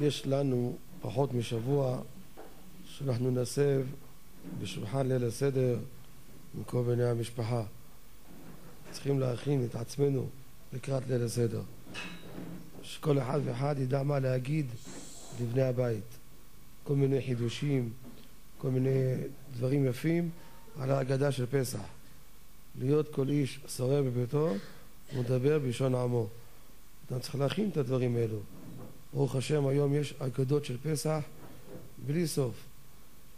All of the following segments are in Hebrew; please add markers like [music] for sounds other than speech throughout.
יש לנו פחות משבוע שאנחנו נסב בשולחן ליל הסדר עם כל בני המשפחה. צריכים להכין את עצמנו לקראת ליל הסדר. שכל אחד ואחד ידע מה להגיד לבני הבית. כל מיני חידושים, כל מיני דברים יפים על ההגדה של פסח. להיות כל איש שורר בביתו ומדבר בלשון עמו. אתה צריך להכין את הדברים האלו. ברוך השם, היום יש אגדות של פסח בלי סוף.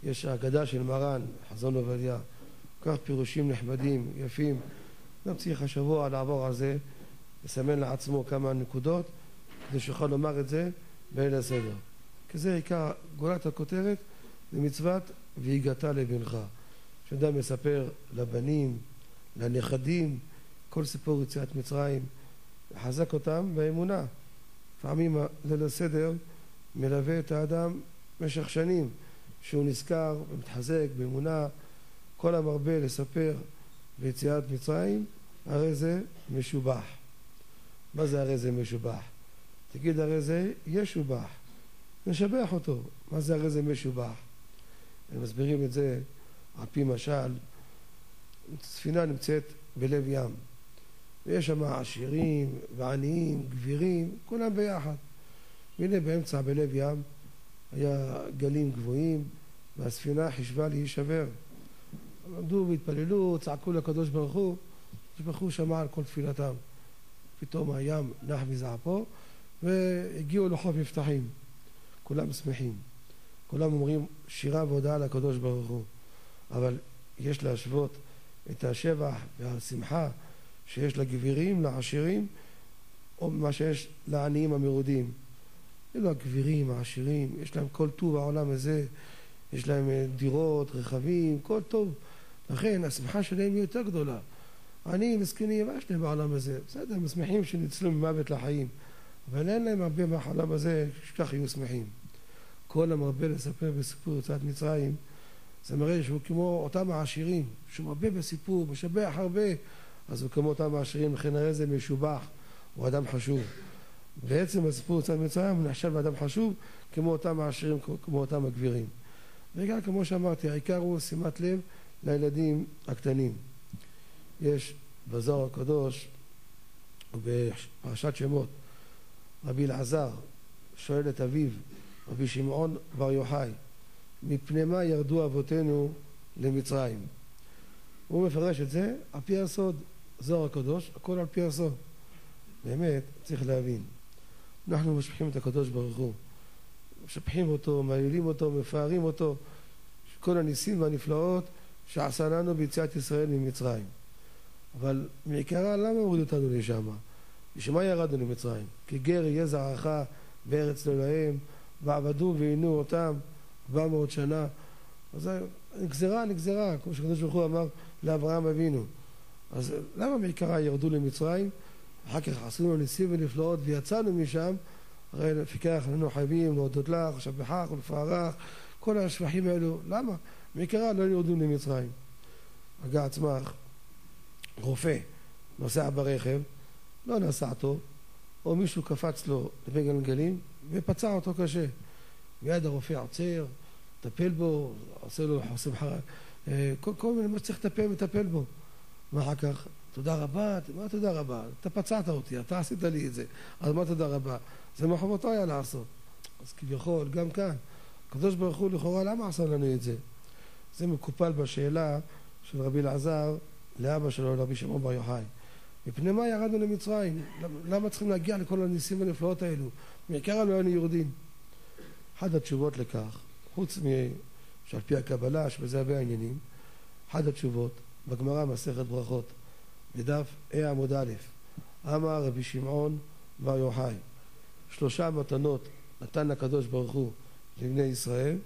יש האגדה של מרן, חזון עובדיה, כך פירושים נחמדים, יפים. גם צריך השבוע לעבור על זה, לסמן לעצמו כמה נקודות, כדי שיוכל לומר את זה בליל הסדר. כי זה עיקר גולת הכותרת למצוות והגעת לבנך. שאדם מספר לבנים, לנכדים, כל סיפור יציאת מצרים, לחזק אותם באמונה. לפעמים ליל הסדר מלווה את האדם במשך שנים, שהוא נזכר ומתחזק באמונה, כל המרבה לספר ביציאת מצרים, הרי זה משובח. מה זה הרי זה משובח? תגיד הרי זה ישובח. נשבח אותו. מה זה הרי זה משובח? הם מסבירים את זה על פי משל. ספינה נמצאת בלב ים. ויש שם עשירים ועניים, גבירים, כולם ביחד. והנה באמצע, בלב ים, היה גלים גבוהים, והספינה חישבה להישבר. עמדו והתפללו, צעקו לקדוש ברוך הוא, הקדוש ברוך הוא שמע על כל תפילתם. פתאום הים נח מזעפו, והגיעו לחוף מבטחים. כולם שמחים. כולם אומרים שירה והודעה לקדוש ברוך הוא. אבל יש להשוות את השבח והשמחה שיש לגבירים, לעשירים, או מה שיש לעניים המרודים. אלו הגבירים, העשירים, יש להם כל טוב העולם הזה, יש להם אה, דירות, רכבים, כל טוב. לכן השמחה שלהם היא יותר גדולה. העניים, מסכנים, מה יש להם בעולם הזה? בסדר, הם שמחים שניצלו ממוות לחיים, אבל אין להם הרבה מהעולם הזה שכך יהיו שמחים. כל המרבה לספר בסיפור יציאת מצרים, זה מראה שהוא כמו אותם העשירים, שהוא מרבה בסיפור, משבח הרבה, אז כמו אותם העשירים, לכן הרי זה משובח, הוא אדם חשוב. בעצם הסיפור יציאת מצרים הוא נחשב לאדם חשוב כמו אותם העשירים, כמו אותם הגבירים. וגם כמו שאמרתי, העיקר הוא שימת לב לילדים הקטנים. יש בזוהר הקדוש ובפרשת שמות רבי אלעזר שואל את אביו רבי שמעון בר יוחאי מפני מה ירדו אבותינו למצרים הוא מפרש את זה על פי הסוד זוהר הקדוש הכל על פי הסוד באמת צריך להבין. אנחנו משבחים את הקדוש ברוך הוא. משבחים אותו, מעלילים אותו, מפארים אותו. כל הניסים והנפלאות שעשה לנו ביציאת ישראל ממצרים. אבל מעיקרה למה הורידו אותנו לשם? בשביל מה ירדנו למצרים? כי גר יהיה זרעך בארץ לא להם ועבדו ועינו אותם 400 שנה. אז נגזרה נגזרה כמו שקדוש ברוך הוא אמר לאברהם אבינו אז למה מעיקרה ירדו למצרים? אחר כך עשינו ניסים ונפלאות ויצאנו משם הרי לפיכך אנחנו חייבים להודות לך, לשבחך ולפארך כל השבחים האלו למה? מעיקרה לא ירדו למצרים הגה עצמך רופא נוסע ברכב, לא נסע טוב, או מישהו קפץ לו לבין גלגלים ופצע אותו קשה. מיד הרופא עוצר, מטפל בו, עושה לו חוסם חרק, אה, כל, כל מיני מה שצריך לטפל, מטפל בו. ואחר כך, תודה רבה, מה תודה רבה? אתה פצעת אותי, אתה עשית לי את זה, אז מה תודה רבה? זה מחובתו היה לעשות. אז כביכול, גם כאן, הקדוש ברוך הוא לכאורה למה עשה לנו את זה? זה מקופל בשאלה של רבי אלעזר לאבא שלו, לרבי שמעון בר יוחאי. מפני מה ירדנו למצרים? למה צריכים להגיע לכל הניסים והנפלאות האלו? מעיקר לא היינו יורדים. אחת התשובות לכך, חוץ שעל פי הקבלה, שבזה הרבה העניינים, אחת התשובות, בגמרא מסכת ברכות, בדף ה' עמוד א', אמר רבי שמעון בר יוחאי, שלושה מתנות נתן הקדוש ברוך הוא לבני ישראל,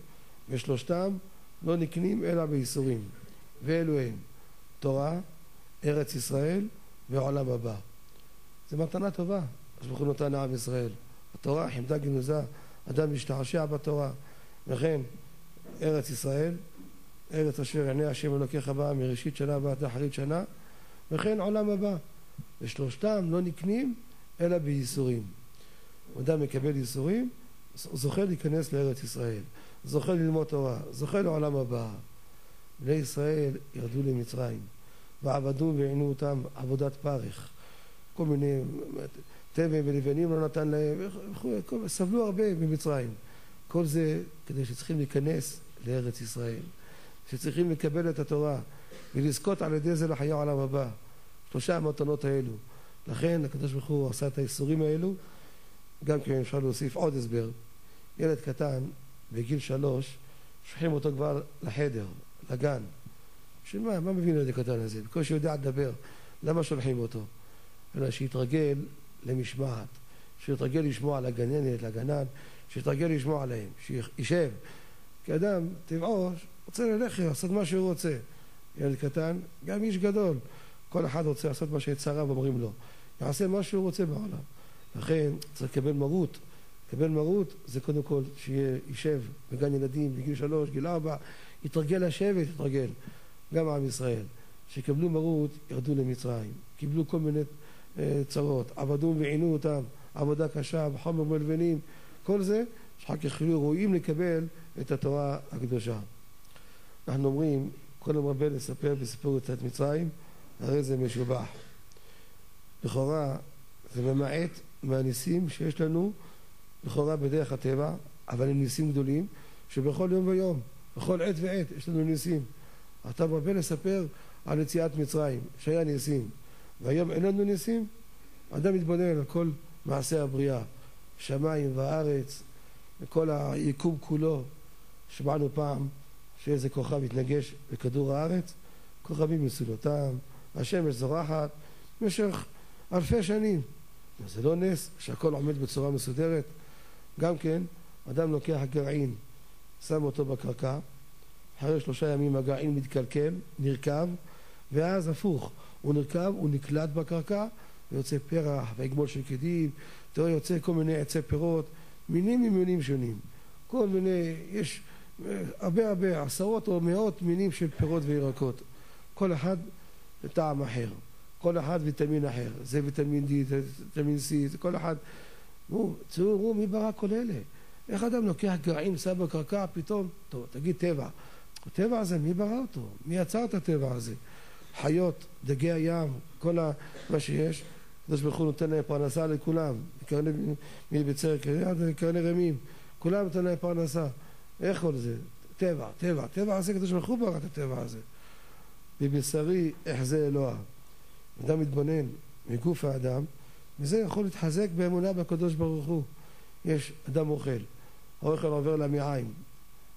ושלושתם לא נקנים אלא בייסורים. ואלו הם תורה, ארץ ישראל ועולם הבא. זו מתנה טובה, אז ברוך הוא נותן לעם ישראל. התורה חמדה גנוזה, אדם משתעשע בתורה. וכן, ארץ ישראל, ארץ אשר עיני השם אלוקיך בה מראשית שנה ועד אחרית שנה, וכן עולם הבא. ושלושתם לא נקנים אלא בייסורים. אדם מקבל ייסורים, זוכה להיכנס לארץ ישראל, זוכה ללמוד תורה, זוכה לעולם הבא. בני ישראל ירדו למצרים, ועבדו ועינו אותם עבודת פרך. כל מיני תבן ולבנים לא נתן להם, סבלו הרבה במצרים. כל זה כדי שצריכים להיכנס לארץ ישראל, שצריכים לקבל את התורה ולזכות על ידי זה לחיי העולם הבא. שלושה המתנות האלו. לכן הקדוש ברוך הוא עשה את האיסורים האלו. גם כן אפשר להוסיף עוד הסבר. ילד קטן בגיל שלוש, שולחים אותו כבר לחדר, לגן. בשביל מה? מה מבין ילד קטן הזה? בקושי יודע לדבר. למה שולחים אותו? אלא שיתרגל למשמעת, שיתרגל לשמוע לגננת, לגנן, שיתרגל לשמוע עליהם, שישב. כי אדם, טבעו, רוצה ללכת, לעשות מה שהוא רוצה. ילד קטן, גם איש גדול. כל אחד רוצה לעשות מה שיצריו אומרים לו. יעשה מה שהוא רוצה בעולם. לכן צריך לקבל מרות. לקבל מרות זה קודם כל יישב בגן ילדים בגיל שלוש, גיל ארבע, יתרגל לשבת, יתרגל. גם עם ישראל. שיקבלו מרות, ירדו למצרים. קיבלו כל מיני אה, צרות, עבדו ועינו אותם, עבודה קשה, בחומר מלבנים. כל זה, שאחר כך יהיו ראויים לקבל את התורה הקדושה. אנחנו אומרים, כל המרבה לספר בסיפור יציאת מצרים, הרי זה משובח. לכאורה זה ממעט מהניסים שיש לנו לכאורה בדרך הטבע, אבל הם ניסים גדולים שבכל יום ויום, בכל עת ועת יש לנו ניסים. אתה מרבה לספר על יציאת מצרים, שהיה ניסים, והיום אין לנו ניסים? אדם מתבונן על כל מעשה הבריאה, שמיים וארץ, וכל היקום כולו. שמענו פעם שאיזה כוכב התנגש בכדור הארץ, כוכבים מסולותם, השמש זורחת במשך אלפי שנים. זה לא נס שהכל עומד בצורה מסודרת. גם כן, אדם לוקח גרעין, שם אותו בקרקע, אחרי שלושה ימים הגרעין מתקלקל, נרקב, ואז הפוך, הוא נרקב, הוא נקלט בקרקע, ויוצא פרח ועגמול של קדים, יוצא כל מיני עצי פירות, מינים ממינים שונים. כל מיני, יש הרבה הרבה, עשרות או מאות מינים של פירות וירקות. כל אחד טעם אחר, כל אחד ויטמין אחר, זה ויטמין D, זה ויטמין C, זה כל אחד. נו, תראו מי ברא כל אלה. איך אדם לוקח גרעין, שם בקרקע, פתאום, טוב, תגיד טבע. הטבע הזה, מי ברא אותו? מי יצר את הטבע הזה? חיות, דגי הים, כל מה שיש, הקדוש ברוך הוא נותן להם פרנסה לכולם, מבצר קריית לקרני רמים, כולם נותן להם פרנסה. איך כל זה? טבע, טבע, טבע הזה, הקדוש ברוך הוא ברא את הטבע הזה. בבשרי אחזה אלוה. אדם מתבונן מגוף האדם, וזה יכול להתחזק באמונה בקדוש ברוך הוא. יש אדם אוכל, האוכל עובר למעיים,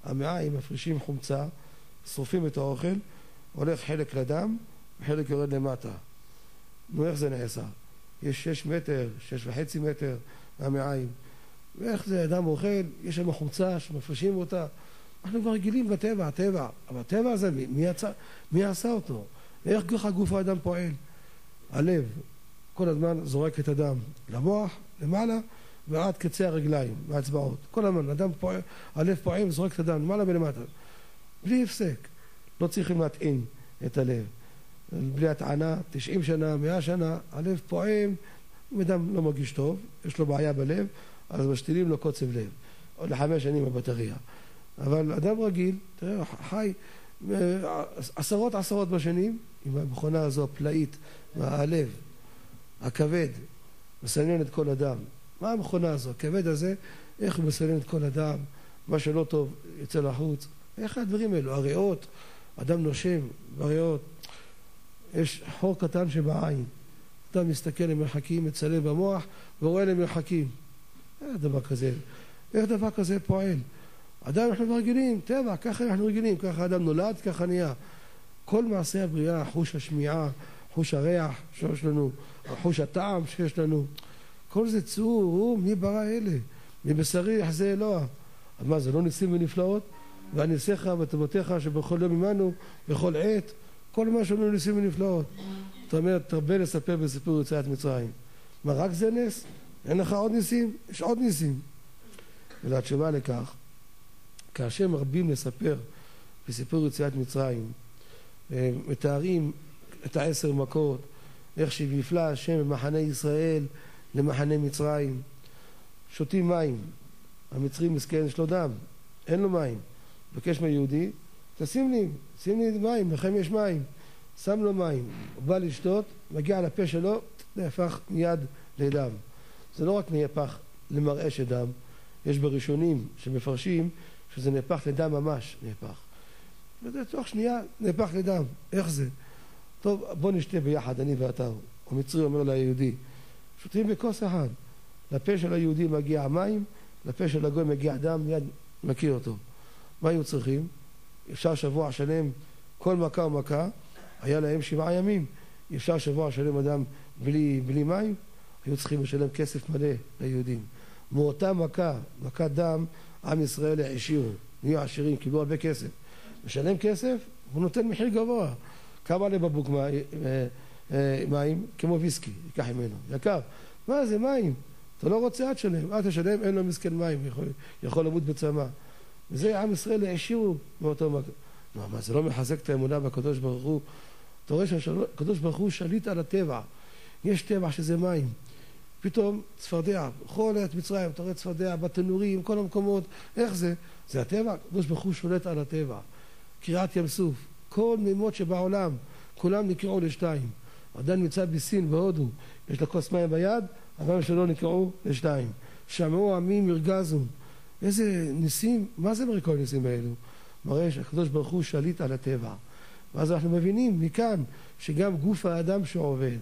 המעיים מפרישים חומצה, שרופים את האוכל, הולך חלק לדם וחלק יורד למטה. נו, איך זה נעשה? יש שש מטר, שש וחצי מטר מהמעיים. ואיך זה, אדם אוכל, יש שם חומצה שמפרישים אותה. אנחנו כבר רגילים בטבע, הטבע. אבל הטבע הזה, מי, מי, יצא, מי עשה אותו? איך ככה גוף האדם פועל? הלב כל הזמן זורק את הדם למוח, למעלה, ועד קצה הרגליים, והאצבעות. כל הזמן, אדם פועל, הלב פועל וזורק את הדם למעלה ולמטה. בלי הפסק. לא צריכים להטעין את הלב. בלי הטענה, 90 שנה, 100 שנה, הלב פועם, אם אדם לא מרגיש טוב, יש לו בעיה בלב, אז משתילים לו קוצב לב. עוד לחמש שנים בבטריה. אבל אדם רגיל, תראה, חי עשרות עשרות בשנים עם המכונה הזו הפלאית, הלב, הכבד, מסנן את כל אדם. מה המכונה הזו? הכבד הזה, איך הוא מסנן את כל אדם? מה שלא טוב יוצא לחוץ. איך הדברים האלו? הריאות, אדם נושם בריאות. יש חור קטן שבעין. אתה מסתכל למרחקים, מצלם במוח ורואה למרחקים. איך דבר כזה? איך דבר כזה פועל? אדם אנחנו רגילים, טבע, ככה אנחנו רגילים, ככה אדם נולד, ככה נהיה. כל מעשה הבריאה, חוש השמיעה, חוש הריח שיש לנו, חוש הטעם שיש לנו, כל זה צור, הוא, מי ברא אלה? מבשרי יחזה אלוה. אז מה, זה לא ניסים ונפלאות? ואניסיך וטובותיך שבכל יום עמנו, בכל עת, כל מה שאומרים ניסים ונפלאות. זאת אומרת, תרבה לספר בסיפור יציאת מצרים. מה, רק זה נס? אין לך עוד ניסים? יש עוד ניסים. ולתשובה לכך, כאשר מרבים לספר בסיפור יציאת מצרים, אה, מתארים את העשר מכות, איך שהפלא השם במחנה ישראל למחנה מצרים, שותים מים, המצרי מסכן, יש לו דם, אין לו מים. מבקש מהיהודי, תשים לי, שים לי מים, לכם יש מים. שם לו מים, הוא בא לשתות, מגיע לפה שלו, נהפך מיד לדם. זה לא רק נהפך למראה של דם, יש בראשונים שמפרשים שזה נהפך לדם ממש, נהפך. וזה תוך שנייה נהפך לדם, איך זה? טוב, בוא נשתה ביחד, אני ואתה. המצרי אומר ליהודי, שותים בכוס אחד. לפה של היהודי מגיע מים, לפה של הגוי מגיע דם, מיד מכיר אותו. מה היו צריכים? אפשר שבוע שלם, כל מכה ומכה, היה להם שבעה ימים. אפשר שבוע שלם אדם בלי, בלי מים, היו צריכים לשלם כסף מלא ליהודים. מאותה מכה, מכת דם, עם ישראל העשירו, נהיו עשירים, קיבלו הרבה כסף. משלם כסף, הוא נותן מחיר גבוה. כמה עולה בקבוק אה, אה, מים? כמו ויסקי, ייקח ממנו. יקר. מה זה מים? אתה לא רוצה, אל תשלם. אל תשלם, אין לו מסכן מים, יכול, יכול למות בצמא. וזה עם ישראל העשירו מאותו מקום. לא, מה, זה לא מחזק את האמונה בקדוש ברוך הוא? אתה רואה שהקדוש ברוך הוא שליט על הטבע. יש טבע שזה מים. פתאום צפרדע, בכל ארץ מצרים, אתה רואה צפרדע בתנורים, כל המקומות, איך זה? זה הטבע, הקדוש ברוך הוא שולט על הטבע. קריעת ים סוף, כל מימות שבעולם, כולם נקרעו לשתיים. אדם נמצא בסין, בהודו, יש לו כוס מים ביד, המים שלו נקרעו לשתיים. שמעו עמים ירגזו. איזה ניסים, מה זה מראה כל הניסים האלו? מראה שהקדוש ברוך הוא שליט על הטבע. ואז אנחנו מבינים מכאן שגם גוף האדם שעובד,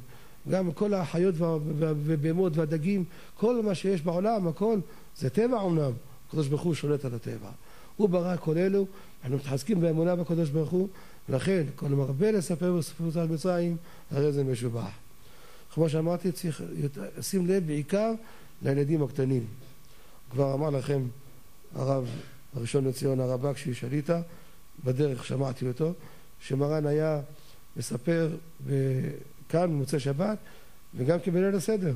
גם כל החיות והבהמות והדגים, כל מה שיש בעולם, הכל, זה טבע אומנם. הקדוש ברוך הוא שולט על הטבע. הוא ברא כל אלו, אנחנו מתחזקים באמונה בקדוש ברוך הוא, ולכן כל המרבה לספר בספרות על מצרים, הרי זה משובח. כמו שאמרתי, צריך לשים לב בעיקר לילדים הקטנים. כבר אמר לכם הרב הראשון לציון, הרב בקשי שליטה, בדרך שמעתי אותו, שמרן היה מספר כאן במוצאי שבת, וגם כבליל הסדר.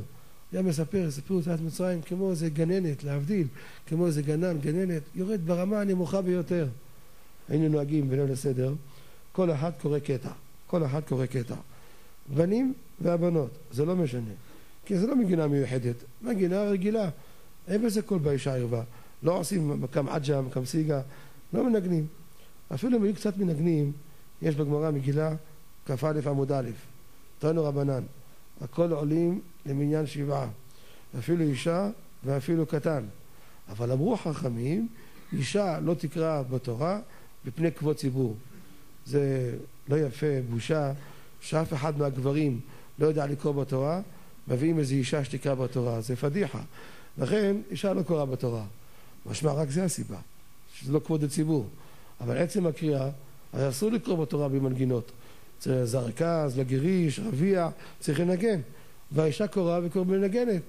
היה מספר, סיפור יציאת מצרים כמו איזה גננת, להבדיל, כמו איזה גנן, גננת, יורד ברמה הנמוכה ביותר. היינו נוהגים בליל הסדר, כל אחד קורא קטע, כל אחד קורא קטע. בנים והבנות, זה לא משנה. כי זה לא מגינה מיוחדת, מגינה רגילה. אין בזה קול באישה ערווה. לא עושים מקם עג'ה, מקם סיגה, לא מנגנים. אפילו אם היו קצת מנגנים, יש בגמרא מגילה כ"א עמוד א', תנו רבנן, הכל עולים למניין שבעה, אפילו אישה ואפילו קטן. אבל אמרו חכמים, אישה לא תקרא בתורה בפני כבוד ציבור. זה לא יפה, בושה, שאף אחד מהגברים לא יודע לקרוא בתורה, מביאים איזו אישה שתקרא בתורה, זה פדיחה. לכן אישה לא קוראה בתורה. משמע רק זה הסיבה, שזה לא כבוד הציבור. אבל עצם הקריאה, אסור לקרוא בתורה במנגינות. צריך זרקה, לגריש, רביע, צריך לנגן. והאישה קוראה מנגנת,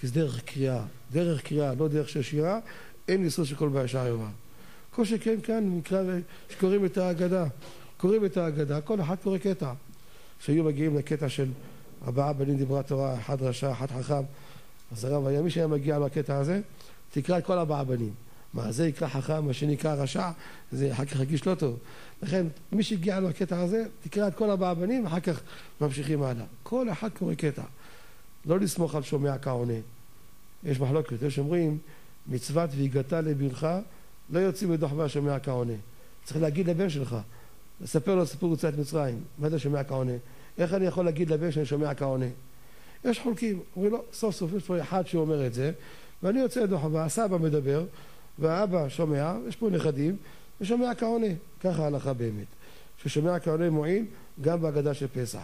כי זה דרך קריאה. דרך קריאה, לא דרך של שירה, אין איסור של כל באישה ערווה. כל שכן כאן מקרא שקוראים את ההגדה. קוראים את ההגדה, כל אחד קורא קטע. כשהיו מגיעים לקטע של ארבעה בנים דיברה תורה, אחד רשע, אחד חכם, אז הרב היה מי שהיה מגיע לקטע הזה, תקרא את כל ארבעה בנים. מה, זה יקרא חכם, מה שנקרא רשע, זה אחר כך ירגיש לא טוב. לכן, מי שהגיע לקטע הזה, תקרא את כל ארבעה בנים, אחר כך ממשיכים הלאה. כל אחד קורא קטע. לא לסמוך על שומע כעונה. יש מחלוקת, יש אומרים, מצוות והגעת לבנך, לא יוצאים מדוח מהשומע כעונה. צריך להגיד לבן שלך, לספר לו סיפור יציאת מצרים, מה זה שומע כעונה? איך אני יכול להגיד לבן שאני שומע כעונה? יש חולקים, אומרים לו, סוף סוף יש פה אחד שאומר את זה, ואני יוצא לדוח הבא, הסבא מדבר, והאבא שומע, יש פה נכדים, ושומע כעונה. ככה ההלכה באמת. ששומע כעונה מועיל גם בהגדה של פסח.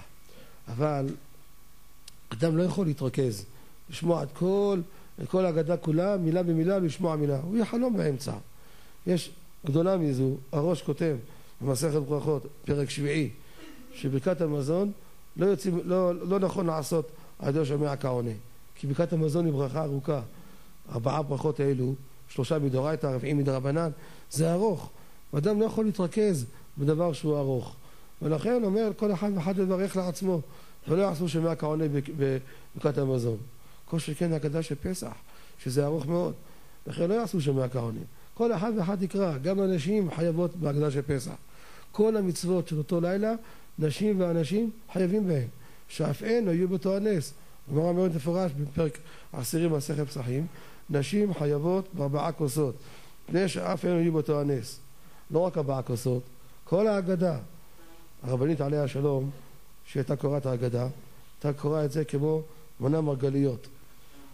אבל אדם לא יכול להתרכז, לשמוע את כל, את כל ההגדה כולה, מילה במילה, לשמוע מילה. הוא יחלום באמצע. יש גדולה מזו, הראש כותב במסכת ברכות, פרק שביעי, שברכת המזון לא, יוצאים, לא, לא נכון לעשות על ידי שומע כעונה. כי ברכת המזון היא ברכה ארוכה. ארבעה ברכות האלו, שלושה מדאורייתא, רביעים מדרבנן, זה ארוך. ואדם לא יכול להתרכז בדבר שהוא ארוך. ולכן אומר כל אחד ואחד לברך לעצמו, ולא יעשו שומע כעונה בברכת המזון. כל שכן הקדש של פסח, שזה ארוך מאוד. לכן לא יעשו שומע כעונה. כל אחד ואחד יקרא, גם הנשים חייבות בהקדש של פסח. כל המצוות של אותו לילה, נשים ואנשים חייבים בהם. שאף אין היו באותו הנס. גמרא מאוד מפורש בפרק עשירי מסכת פסחים, נשים חייבות בארבעה כוסות, מפני שאף אין יהיו באותו הנס. לא רק ארבעה כוסות, כל ההגדה. הרבנית עליה השלום, שהייתה קוראת ההגדה, הייתה קוראה את זה כמו מנה מרגליות.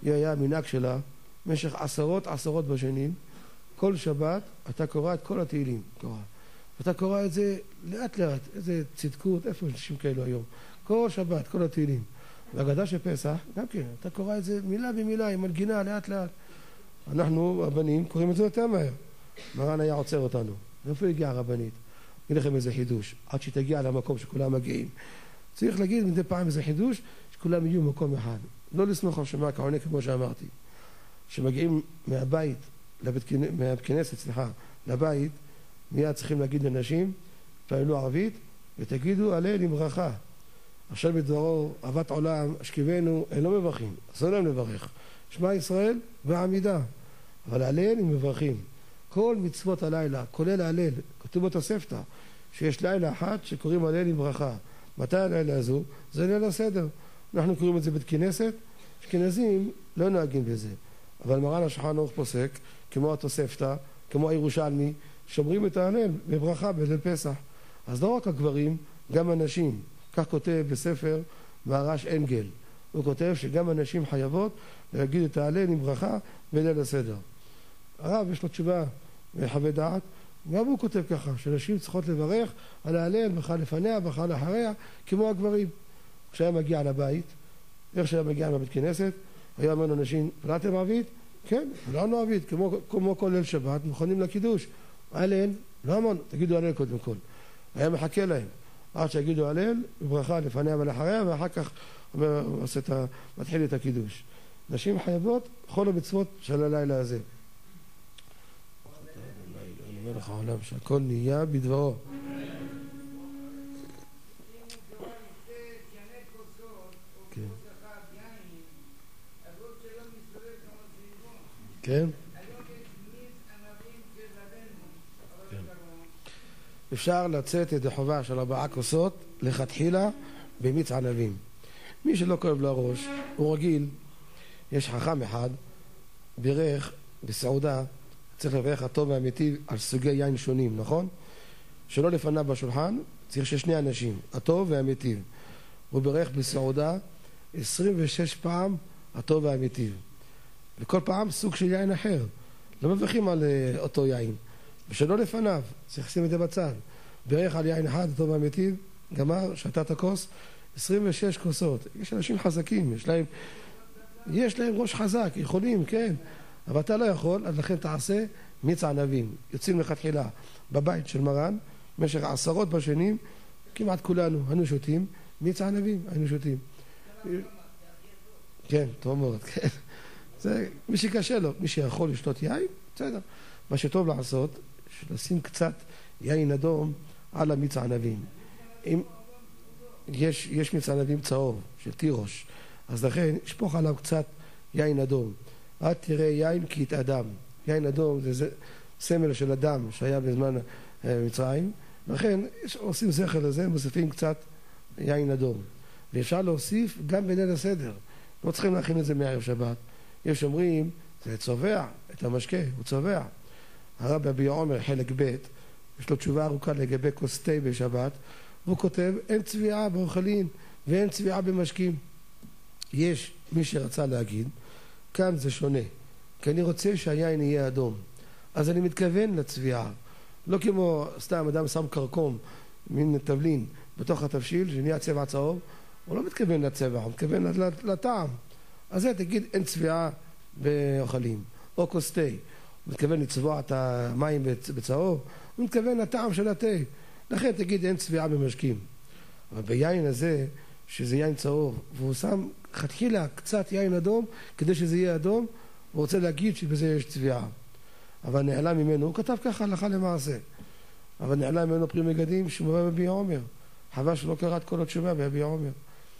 היא היה המנהג שלה במשך עשרות עשרות בשנים, כל שבת קורא את כל התהילים, קורא. ואתה קורא את זה לאט לאט, איזה צדקות, איפה אנשים כאלו היום? כל שבת, כל התהילים. והגדה של פסח, גם כן, אתה קורא את זה מילה במילה, עם מנגינה לאט לאט. אנחנו, הבנים, קוראים את זה יותר מהר. מרן היה עוצר אותנו. מאיפה הגיעה הרבנית? אגיד לכם איזה חידוש, עד שהיא תגיע למקום שכולם מגיעים. צריך להגיד מדי פעם איזה חידוש, שכולם יהיו במקום אחד. לא לסמוך על שומע כעונה כמו שאמרתי. כשמגיעים מהבית, לבית, מהכנסת, סליחה, לבית, מיד צריכים להגיד לנשים, תפעלו ערבית, ותגידו הלל עם ברכה. עכשיו בדברו, אהבת עולם, השכיבנו, הם לא מברכים, אסור להם לברך. שמע ישראל בעמידה, אבל הלל הם מברכים. כל מצוות הלילה, כולל ההלל, כתוב בתוספתא, שיש לילה אחת שקוראים הלל עם ברכה. מתי הלילה הזו? זה ליל הסדר. אנחנו קוראים את זה בית כנסת, אשכנזים לא נוהגים בזה. אבל מרן השולחן ערוך פוסק, כמו התוספתא, כמו הירושלמי, שומרים את ההלל בברכה בליל פסח. אז לא רק הגברים, גם הנשים. כך כותב בספר מהרש אנגל. הוא כותב שגם הנשים חייבות להגיד את ההלל עם ברכה בליל הסדר. הרב יש לו תשובה וחווה דעת, גם הוא כותב ככה, שנשים צריכות לברך על ההלל, ברכה לפניה, ברכה לאחריה, כמו הגברים. כשהיה מגיע לבית, איך שהיה מגיע לבית כנסת, היה אומר לאנשים, פלטתם ערבית? כן, פלטנו ערבית, כמו, כמו כל ליל שבת, מוכנים לקידוש. הלל, לא המון, תגידו הלל קודם כל. היה מחכה להם. עד שיגידו הלל, ברכה לפניה ולאחריה, ואחר כך אומר, מתחיל את הקידוש. נשים חייבות כל המצוות של הלילה הזה. אני אומר לך העולם שהכל נהיה בדברו. כן? אפשר לצאת ידי חובה של ארבעה כוסות לכתחילה במיץ ענבים. מי שלא כואב לו הראש, הוא רגיל, יש חכם אחד, בירך בסעודה, צריך לברך הטוב והמיטיב על סוגי יין שונים, נכון? שלא לפניו בשולחן, צריך ששני אנשים, הטוב והמיטיב. הוא בירך בסעודה 26 פעם הטוב והמיטיב. וכל פעם סוג של יין אחר. לא מברכים על uh, אותו יין. ושלא לפניו, צריך לשים את זה בצד. בירך על יין אחד, טוב והמיטיב, גמר, שתה את הכוס, 26 כוסות. יש אנשים חזקים, יש להם, יש להם ראש חזק, יכולים, כן. אבל אתה לא יכול, אז לכן תעשה מיץ ענבים. יוצאים לכתחילה בבית של מרן, במשך עשרות בשנים, כמעט כולנו היינו שותים מיץ ענבים, היינו שותים. כן, טוב מאוד, כן. זה מי שקשה לו, מי שיכול לשתות יין, בסדר. מה שטוב לעשות, לשים קצת יין אדום על המיץ הענבים. אם יש, יש מיץ ענבים צהוב, של תירוש, אז לכן שפוך עליו קצת יין אדום. אל תראה יין כי יתאדם. יין אדום זה, סמל של אדם שהיה בזמן אה, מצרים, לכן עושים זכר לזה, מוסיפים קצת יין אדום. ואפשר להוסיף גם בליל הסדר. לא צריכים להכין את זה מערב שבת. יש אומרים, זה צובע את המשקה, הוא צובע. הרבי אבי עומר, חלק ב', יש לו תשובה ארוכה לגבי כוס תה בשבת, והוא כותב, אין צביעה באוכלים ואין צביעה במשקים. יש מי שרצה להגיד, כאן זה שונה, כי אני רוצה שהיין יהיה אדום. אז אני מתכוון לצביעה. לא כמו סתם אדם שם כרכום, מין תבלין, בתוך התבשיל, שנהיה צבע צהוב, הוא לא מתכוון לצבע, הוא מתכוון לטעם. אז זה תגיד אין צביעה באוכלים, או כוס תה. הוא מתכוון לצבוע את המים בצהוב, הוא מתכוון לטעם של התה. לכן תגיד אין צביעה במשקים. אבל ביין הזה, שזה יין צהוב, והוא שם חתחילה קצת יין אדום, כדי שזה יהיה אדום, הוא רוצה להגיד שבזה יש צביעה. אבל נעלם ממנו, הוא כתב ככה הלכה למעשה. אבל נעלם ממנו פרי מגדים שמובא בבי עומר. חבל שלא קרא את כל התשובה בבי עומר.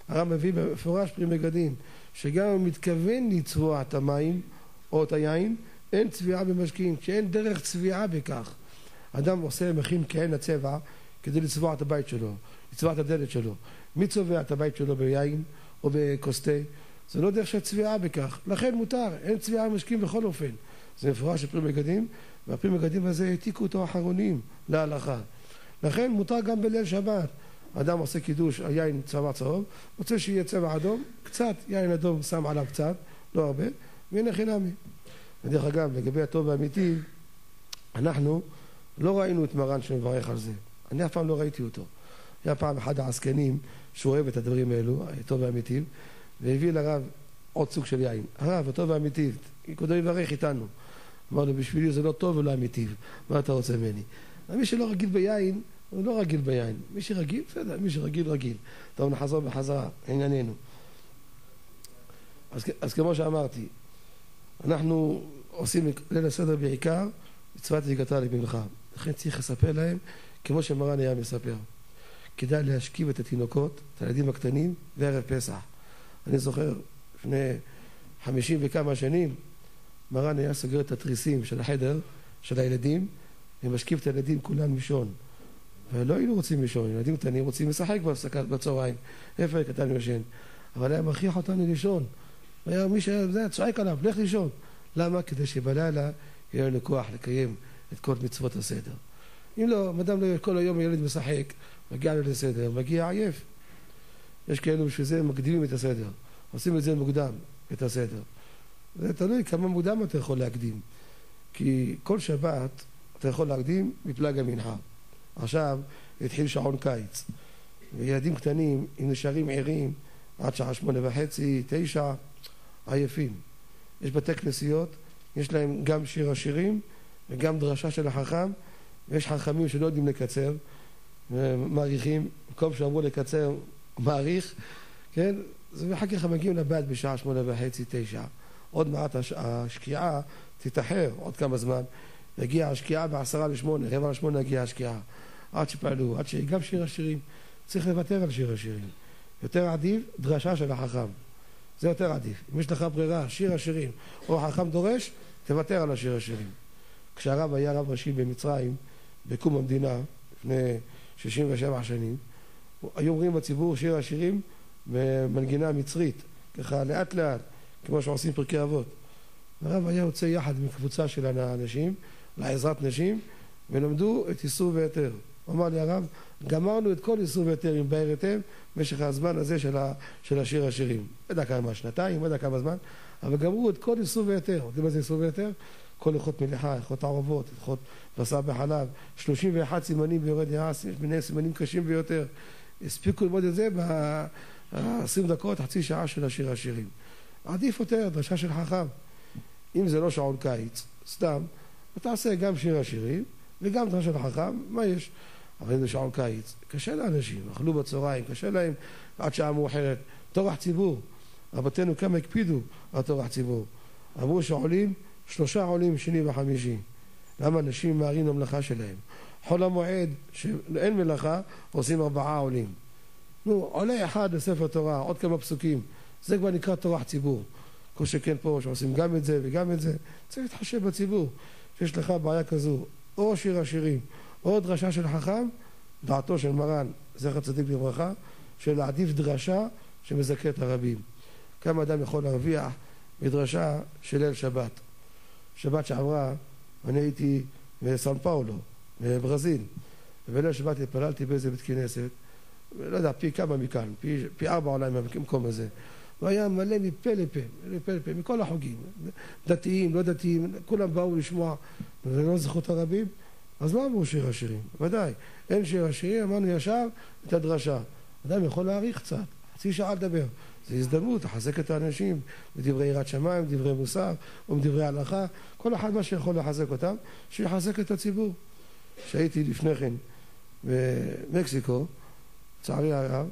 הרב מביא במפורש פרי מגדים, שגם אם מתכוון לצבוע את המים או את היין, אין צביעה במשקים, כשאין דרך צביעה בכך. אדם עושה, מכין כהן הצבע כדי לצבוע את הבית שלו, לצבוע את הדלת שלו. מי צובע את הבית שלו ביין או בכוס תה? זה לא דרך של צביעה בכך, לכן מותר, אין צביעה משקים בכל אופן. זה מפורש של פרי מגדים, והפרי מגדים הזה העתיקו אותו אחרונים להלכה. לכן מותר גם בליל שבת. אדם עושה קידוש, היין צבע צהוב, רוצה שיהיה צבע אדום, קצת יין אדום שם עליו קצת, לא הרבה, והנה חינמי. ודרך אגב, לגבי הטוב והאמיתי, אנחנו לא ראינו את מרן שמברך על זה. אני אף פעם לא ראיתי אותו. היה פעם אחד העסקנים שהוא אוהב את הדברים האלו, הטוב והאמיתי, והביא לרב עוד סוג של יין. הרב, הטוב והאמיתי, קודם יברך איתנו. אמר לו, בשבילי זה לא טוב ולא אמיתי, מה אתה רוצה ממני? מי שלא רגיל ביין, הוא לא רגיל ביין. מי שרגיל, בסדר, מי שרגיל, רגיל. טוב, נחזור בחזרה, ענייננו. אז, אז כמו שאמרתי, אנחנו עושים ליל הסדר בעיקר, מצוות זיגתה לבנך. לכן צריך לספר להם כמו שמרן היה מספר. כדאי להשכיב את התינוקות, את הילדים הקטנים, בערב פסח. אני זוכר, לפני חמישים וכמה שנים, מרן היה סוגר את התריסים של החדר, של הילדים, ומשכיב את הילדים כולם לישון. ולא היינו רוצים לישון, ילדים קטנים רוצים לשחק בהפסקת בצהריים. איפה קטן יושן? אבל היה מכריח אותנו לישון. היה מי שהיה צועק עליו, לך לישון. למה? כדי שבלילה יהיה לנו כוח לקיים את כל מצוות הסדר. אם לא, אדם לא כל היום ילד משחק, מגיע לו לסדר, מגיע עייף. יש כאלו בשביל זה מקדימים את הסדר. עושים את זה מוקדם, את הסדר. זה תלוי כמה מוקדם אתה יכול להקדים. כי כל שבת אתה יכול להקדים מפלג המנחה. עכשיו התחיל שעון קיץ. וילדים קטנים, אם נשארים ערים עד שעה שמונה וחצי, תשע, עייפים. יש בתי כנסיות, יש להם גם שיר השירים וגם דרשה של החכם, ויש חכמים שלא יודעים לקצר, ומעריכים, במקום שאמרו לקצר, מעריך, כן? ואחר כך מגיעים לבית בשעה שמונה וחצי, תשע. עוד מעט השקיעה תתאחר, עוד כמה זמן. יגיע השקיעה בעשרה לשמונה, רבע לשמונה יגיע השקיעה. עד שפעלו, עד שגם שיר השירים. צריך לוותר על שיר השירים. יותר עדיף דרשה של החכם. זה יותר עדיף. אם יש לך ברירה, שיר השירים, או החכם דורש, תוותר על השיר השירים. כשהרב היה רב ראשי במצרים, בקום המדינה, לפני 67 שנים, היו אומרים בציבור שיר השירים במנגינה מצרית, ככה לאט לאט, כמו שעושים פרקי אבות. הרב היה יוצא יחד עם קבוצה של האנשים, לעזרת נשים, ולמדו את איסור והיתר. אמר לי הרב, גמרנו את כל איסור והיתר עם באר היטב במשך הזמן הזה של, ה, של השיר השירים. לא יודע כמה, שנתיים, לא יודע כמה זמן, אבל גמרו את כל איסור והיתר. יודעים מה זה איסור והיתר? כל הלכות מליחה, הלכות ערבות, הלכות בשר בחלב, 31 סימנים ביורד יעש, יש ביניהם סימנים קשים ביותר. הספיקו ללמוד את זה ב-20 דקות, חצי שעה של השיר השירים. עדיף יותר, דרשה של חכם. אם זה לא שעון קיץ, סתם, אתה עושה גם שיר השירים וגם דרשה של חכם, מה יש? אבל אם זה שעון קיץ, קשה לאנשים, אכלו בצהריים, קשה להם עד שעה מאוחרת. טורח ציבור, רבותינו כמה הקפידו על טורח ציבור. אמרו שעולים, שלושה עולים שני וחמישי. למה אנשים ממהרים למלאכה שלהם? חול המועד, שאין מלאכה, עושים ארבעה עולים. נו, עולה אחד לספר תורה, עוד כמה פסוקים. זה כבר נקרא טורח ציבור. כל שכן פה, שעושים גם את זה וגם את זה. צריך להתחשב בציבור. שיש לך בעיה כזו, או שיר השירים, או דרשה של חכם, דעתו של מרן, זכר צדיק לברכה, של להעדיף דרשה שמזכה את הרבים. כמה אדם יכול להרוויח מדרשה של ליל שבת. שבת שעברה, אני הייתי בסן פאולו, בברזיל, ובליל שבת התפללתי באיזה בית כנסת, לא יודע, פי כמה מכאן, פי, פי ארבע עולם מהמקום הזה. והיה מלא מפה לפה, מפה לפה, מכל החוגים, דתיים, לא דתיים, כולם באו לשמוע, ולא זכות הרבים, אז לא אמרו שיר השירים, ודאי, אין שיר השירים, אמרנו ישר את הדרשה. אדם יכול להעריך קצת, חצי שעה לדבר. זו הזדמנות לחזק את האנשים בדברי יראת שמיים, דברי מוסר, או בדברי הלכה, כל אחד מה שיכול לחזק אותם, שיחזק את הציבור. כשהייתי לפני כן במקסיקו, לצערי הרב,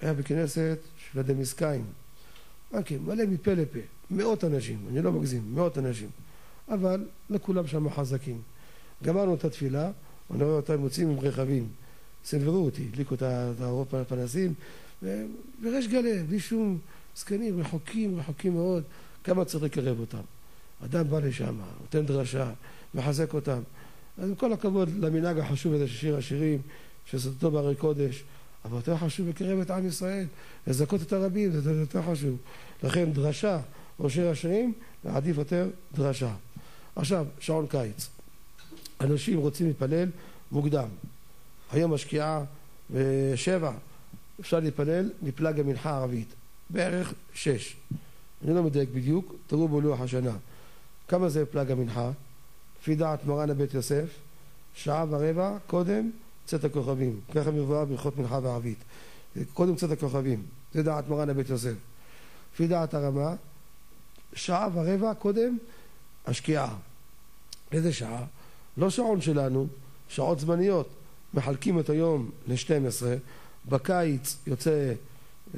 היה בכנסת של הדמיסקאים. אוקיי, מלא מפה לפה, מאות אנשים, אני לא מגזים, מאות אנשים. אבל לא כולם שם חזקים. גמרנו את התפילה, אני רואה אותם יוצאים עם רכבים. סנוורו אותי, הדליקו את האור הפנסים, בריש גלי, בלי שום זקנים, רחוקים, רחוקים מאוד, כמה צריך לקרב אותם. אדם בא לשם, נותן דרשה, מחזק אותם. אז עם כל הכבוד למנהג החשוב הזה של שיר השירים, שסודתו בהרי קודש, אבל יותר חשוב לקרב את עם ישראל, לזכות את הרבים, זה יותר חשוב. לכן דרשה או שיר השירים, עדיף יותר דרשה. עכשיו, שעון קיץ. אנשים רוצים להתפלל מוקדם. היום השקיעה בשבע, אפשר להתפלל מפלג המנחה הערבית. בערך שש. אני לא מדייק בדיוק, תראו בלוח השנה. כמה זה פלג המנחה? לפי דעת מרן הבית יוסף, שעה ורבע קודם צאת הכוכבים. ככה מבואה בהלכות מנחה וערבית. קודם צאת הכוכבים. זה דעת מרן הבית יוסף. לפי דעת הרמה, שעה ורבע קודם השקיעה. איזה שעה? לא שעון שלנו, שעות זמניות. מחלקים את היום ל-12, בקיץ יוצא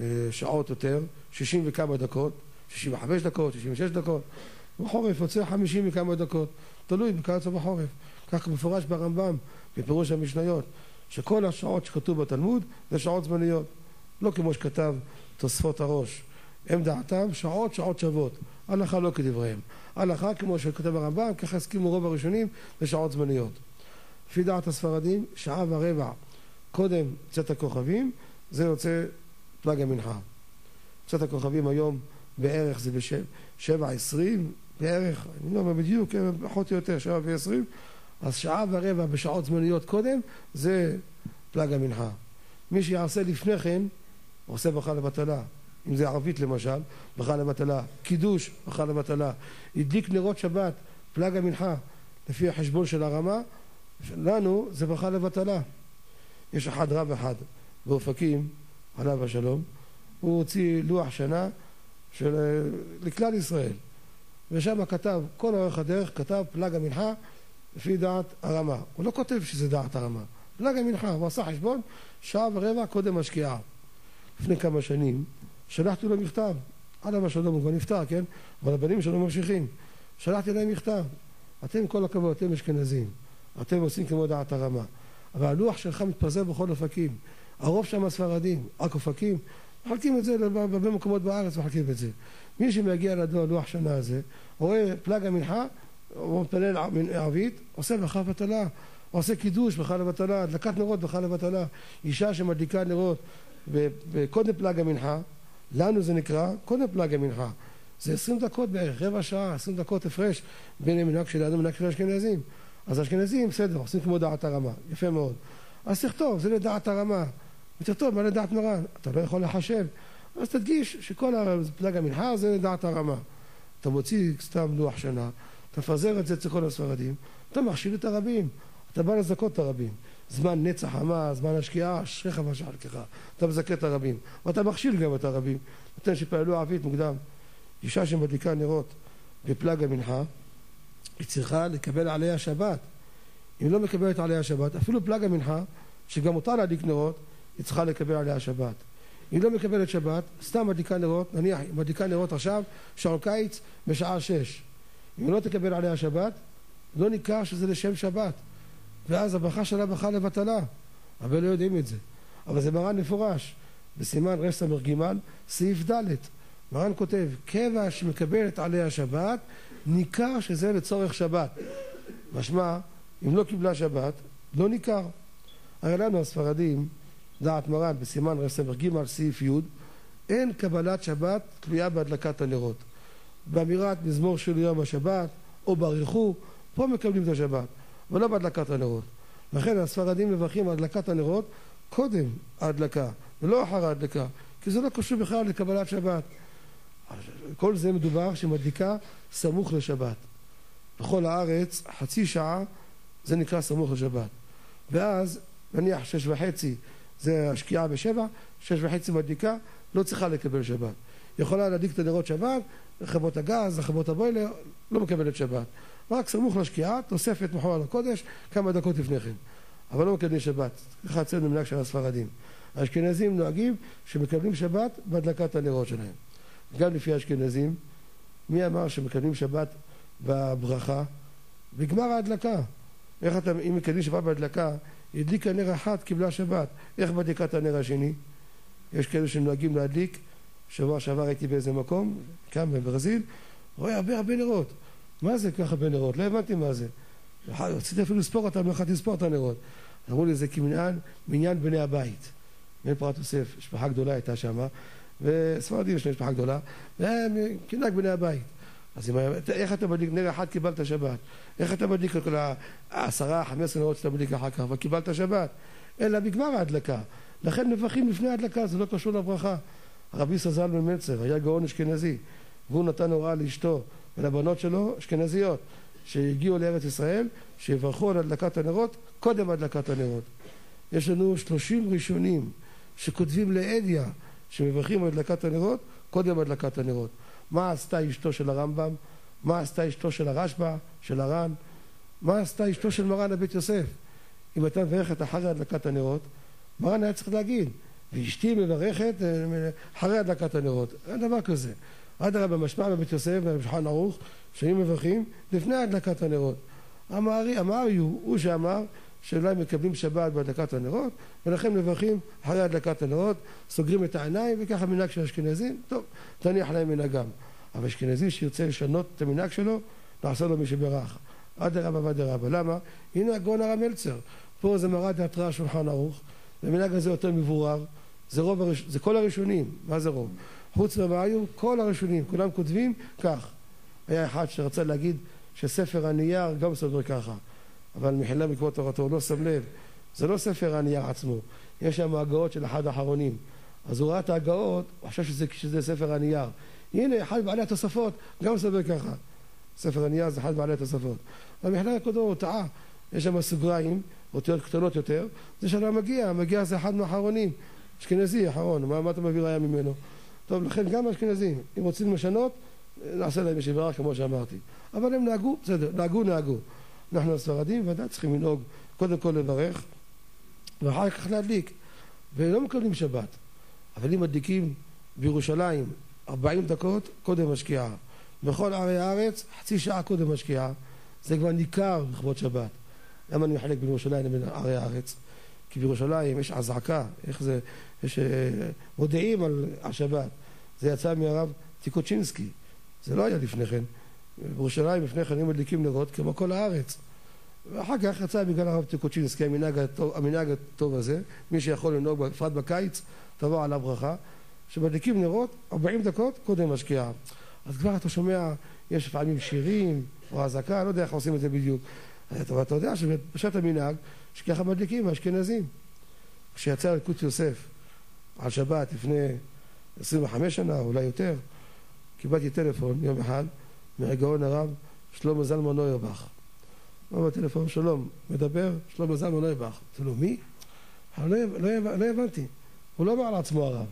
אה, שעות יותר, 60 וכמה דקות, 65 דקות, 66 דקות, בחורף יוצא 50 וכמה דקות, תלוי בקיץ או בחורף. כך מפורש ברמב"ם, בפירוש המשניות, שכל השעות שכתוב בתלמוד זה שעות זמניות. לא כמו שכתב תוספות הראש. הם דעתם שעות, שעות שוות. הלכה לא כדבריהם. הלכה, כמו שכותב הרמב"ם, ככה הסכימו רוב הראשונים, זה שעות זמניות. לפי דעת הספרדים, שעה ורבע קודם צאת הכוכבים, זה יוצא פלג המנחה. צאת הכוכבים היום בערך זה בשבע עשרים, בערך, אני לא אומר בדיוק, פחות או יותר, שבע ועשרים, אז שעה ורבע בשעות זמניות קודם, זה פלג המנחה. מי שיעשה לפני כן, עושה ברכה לבטלה. אם זה ערבית למשל, ברכה לבטלה. קידוש, ברכה לבטלה. הדליק נרות שבת, פלג המנחה, לפי החשבון של הרמה, לנו זה ברכה לבטלה. יש אחד רב אחד באופקים, עליו השלום, הוא הוציא לוח שנה של, לכלל ישראל. ושם כתב, כל אורך הדרך כתב פלג המנחה לפי דעת הרמה. הוא לא כותב שזה דעת הרמה. פלג המנחה, הוא עשה חשבון שעה ורבע קודם השקיעה. לפני כמה שנים שלחתי לו מכתב, עליו השלום, הוא כבר נפטר, כן? אבל הבנים שלו ממשיכים. שלחתי להם מכתב, אתם כל הכבוד, אתם אשכנזים, אתם עושים כמו דעת הרמה. אבל הלוח שלך מתפזר בכל אופקים. הרוב שם הספרדים, רק אופקים, מחלקים את זה בהרבה מקומות בארץ, מחלקים את זה. מי שמגיע ללוח שנה הזה, רואה פלג המנחה, הוא מתפלל ערבית, עושה ברכה בטלה, עושה קידוש ברכה לבטלה, הדלקת נרות ברכה לבטלה. אישה שמדליקה נרות וקודם פלג המנחה, לנו זה נקרא קודם פלג המנחה. זה עשרים דקות בערך, רבע שעה, עשרים דקות הפרש בין המנהג שלנו למנהג של האשכנזים. אז האשכנזים, בסדר, עושים כמו דעת הרמה, יפה מאוד. אז תכתוב, זה לדעת הרמה. ותכתוב מה לדעת מרן. אתה לא יכול לחשב. אז תדגיש שכל פלג המנחה זה לדעת הרמה. אתה מוציא סתם לוח שנה, אתה מפזר את זה אצל כל הספרדים, אתה מכשיל את הרבים, אתה בא לזכות את הרבים. זמן נצח חמה, זמן השקיעה, אשריך מה שחלקך. אתה מזכה את הרבים. ואתה מכשיל גם את הרבים. נותן שפעלו ערבית מוקדם. אישה שמדליקה נרות בפלג המנחה, היא צריכה לקבל עליה שבת. אם לא מקבלת עליה שבת, אפילו פלג המנחה, שגם מותר להדליק נרות, היא צריכה לקבל עליה שבת. אם לא מקבלת שבת, סתם מדליקה נרות, נניח מדליקה נרות עכשיו, שעון קיץ, בשעה שש. אם לא תקבל עליה שבת, לא ניכר שזה לשם שבת. ואז הברכה שלה ברכה לבטלה. הרבה לא יודעים את זה. אבל זה מרן מפורש. בסימן רס"ג, סעיף ד', מרן כותב, קבע שמקבלת עליה שבת, ניכר שזה לצורך שבת. משמע, אם לא קיבלה שבת, לא ניכר. הרי לנו הספרדים, דעת מרן בסימן רס"ג, סעיף י', אין קבלת שבת תלויה בהדלקת הנרות. באמירת מזמור של יום השבת, או ברכו, פה מקבלים את השבת. ולא בהדלקת הנרות. לכן הספרדים מברכים על הדלקת הנרות קודם ההדלקה, ולא אחר ההדלקה, כי זה לא קשור בכלל לקבלת שבת. כל זה מדובר שמדליקה סמוך לשבת. בכל הארץ חצי שעה זה נקרא סמוך לשבת. ואז נניח שש וחצי זה השקיעה בשבע, שש וחצי מדליקה, לא צריכה לקבל שבת. יכולה להדליק את הנרות שבת, חברות הגז, חברות הבוילר, לא מקבלת שבת. רק סמוך לשקיעה, תוספת מחור על הקודש, כמה דקות לפני כן. אבל לא מקבלים שבת, ככה אצלנו מנהג של הספרדים. האשכנזים נוהגים שמקבלים שבת בהדלקת הנרות שלהם. גם לפי האשכנזים, מי אמר שמקבלים שבת בברכה? בגמר ההדלקה. איך אתה, אם מקבלים שבת בהדלקה, הדליקה נר אחת, קיבלה שבת. איך בדיקת הנר השני? יש כאלה שנוהגים להדליק, שבוע שעבר הייתי באיזה מקום, כאן בברזיל, רואה הרבה הרבה נרות. מה זה ככה בנרות? לא הבנתי מה זה. רציתי אפילו לספור אותם, לא יכולתי לספור את הנרות. אמרו לי, זה כמניין מניין בני הבית. בן פרת יוסף, משפחה גדולה הייתה שמה, וספרדים יש להם משפחה גדולה, והם כנהג בני הבית. אז אם, איך אתה מדליק נר אחד קיבלת שבת? איך אתה מדליק כל העשרה, חמש עשרה נרות שאתה מדליק אחר כך, אבל קיבלת שבת? אלא בגמר ההדלקה. לכן מברכים לפני ההדלקה, זה לא קשור לברכה. רבי סזל בן מלצר היה גאון אשכנזי, והוא נתן הוראה לאשתו ולבנות שלו, אשכנזיות, שהגיעו לארץ ישראל, שיברכו על הדלקת הנרות קודם הדלקת הנרות. יש לנו שלושים ראשונים שכותבים לאדיה שמברכים על הדלקת הנרות קודם הדלקת הנרות. מה עשתה אשתו של הרמב"ם? מה עשתה אשתו של הרשב"א, של הר"ן? מה עשתה אשתו של מרן הבית יוסף? אם הייתה מברכת אחרי הדלקת הנרות, מרן היה צריך להגיד, ואשתי מברכת אה, אחרי הדלקת הנרות. אין דבר כזה. אדרבה, משמע בבית יוסף, בשולחן ערוך, שהיו מברכים לפני הדלקת הנרות. המארי הוא, הוא שאמר שאולי מקבלים שבת בהדלקת הנרות, ולכן מברכים אחרי הדלקת הנרות, סוגרים את העיניים, וככה מנהג של אשכנזים, טוב, תניח להם מנהגם. אבל אשכנזי שירצה לשנות את המנהג שלו, נעשה לו מי שברך. אדרבה ואדרבה. למה? הנה הגאון הרב מלצר. פה זה מרד התראה שולחן ערוך, והמנהג הזה יותר מבורר. זה, רוב הראש... זה כל הראשונים. מה זה רוב? חוץ מהיו כל הראשונים, כולם כותבים כך. היה אחד שרצה להגיד שספר הנייר גם סובר ככה. אבל מחילה מכבוד תורתו, הוא לא שם לב. זה לא ספר הנייר עצמו, יש שם הגאות של אחד האחרונים. אז הוא ראה את ההגאות, הוא חשב שזה, שזה ספר הנייר. הנה, אחד מבעלי התוספות גם סובר ככה. ספר הנייר זה אחד מבעלי התוספות. אבל מחילה מכבודו הוא טעה. יש שם סוגריים, אותיות קטנות יותר, זה שלא מגיע, מגיע זה אחד מהאחרונים. אשכנזי אחרון, מה, מה אתה מביא ראיה ממנו? טוב, לכן גם אשכנזים, אם רוצים לשנות, נעשה להם ישיבה כמו שאמרתי. אבל הם נהגו, בסדר, נהגו, נהגו. אנחנו הספרדים ודאי צריכים לנהוג קודם כל לברך ואחר כך להדליק. ולא מקבלים שבת. אבל אם מדליקים בירושלים 40 דקות קודם השקיעה. בכל ערי הארץ חצי שעה קודם השקיעה. זה כבר ניכר לכבוד שבת. למה אני מחלק בין ירושלים לבין ערי הארץ? כי בירושלים יש אזעקה, איך זה, יש אה, מודיעים על השבת. זה יצא מהרב טיקוצ'ינסקי. זה לא היה לפני כן בירושלים לפני כן היו מדליקים נרות כמו כל הארץ. ואחר כך יצא בגלל הרב טיקוצ'ינסקי המנהג הטוב, הזה, מי שיכול לנהוג בפרט בקיץ, תבוא עליו ברכה, שמדליקים נרות 40 דקות קודם השקיעה. אז כבר אתה שומע, יש לפעמים שירים או אזעקה, לא יודע איך עושים את זה בדיוק. אבל אתה יודע שבשעת המנהג, שככה מדליקים האשכנזים. כשיצא אלקוט יוסף על שבת לפני 25 שנה, אולי יותר, קיבלתי טלפון יום אחד מהגאון הרב שלמה זלמן נוירבך. אמר בטלפון, שלום, מדבר שלמה זלמן נוירבך. אמרתי לו, מי? לא, לא, לא הבנתי. הוא לא אמר לעצמו הרב.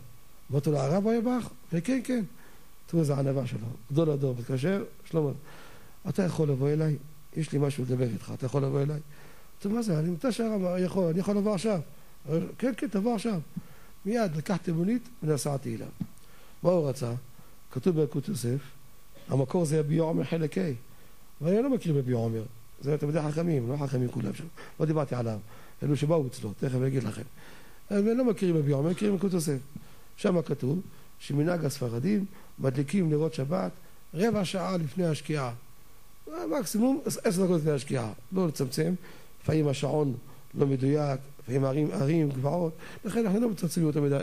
אמרתי לו, הרב נוירבך? כן, כן. תראו איזה ענווה שלו. גדול הדור, מתקשר, שלמה, אתה יכול לבוא אליי? יש לי משהו לדבר איתך, אתה יכול לבוא אליי? אמרתי מה זה, אני מתי שהרב יכול, אני יכול לבוא עכשיו. כן, כן, תבוא עכשיו. מיד לקחתי מונית ונסעתי אליו. מה הוא רצה? כתוב בילקוט יוסף, המקור זה יביע עומר חלק ה', ואני לא מכיר בביע עומר, זה תלמידי חכמים, לא חכמים כולם שם, לא דיברתי עליו, אלו שבאו אצלו, תכף אני אגיד לכם. הם לא מכירים בביע עומר, מכירים בילקוט יוסף. שם כתוב שמנהג הספרדים מדליקים נרות שבת רבע שעה לפני השקיעה. מקסימום עשר דקות לפני השקיעה, לא לצמצם, לפעמים השעון לא מדויק, לפעמים ערים, ערים, גבעות, לכן אנחנו לא מצמצמים יותר מדי.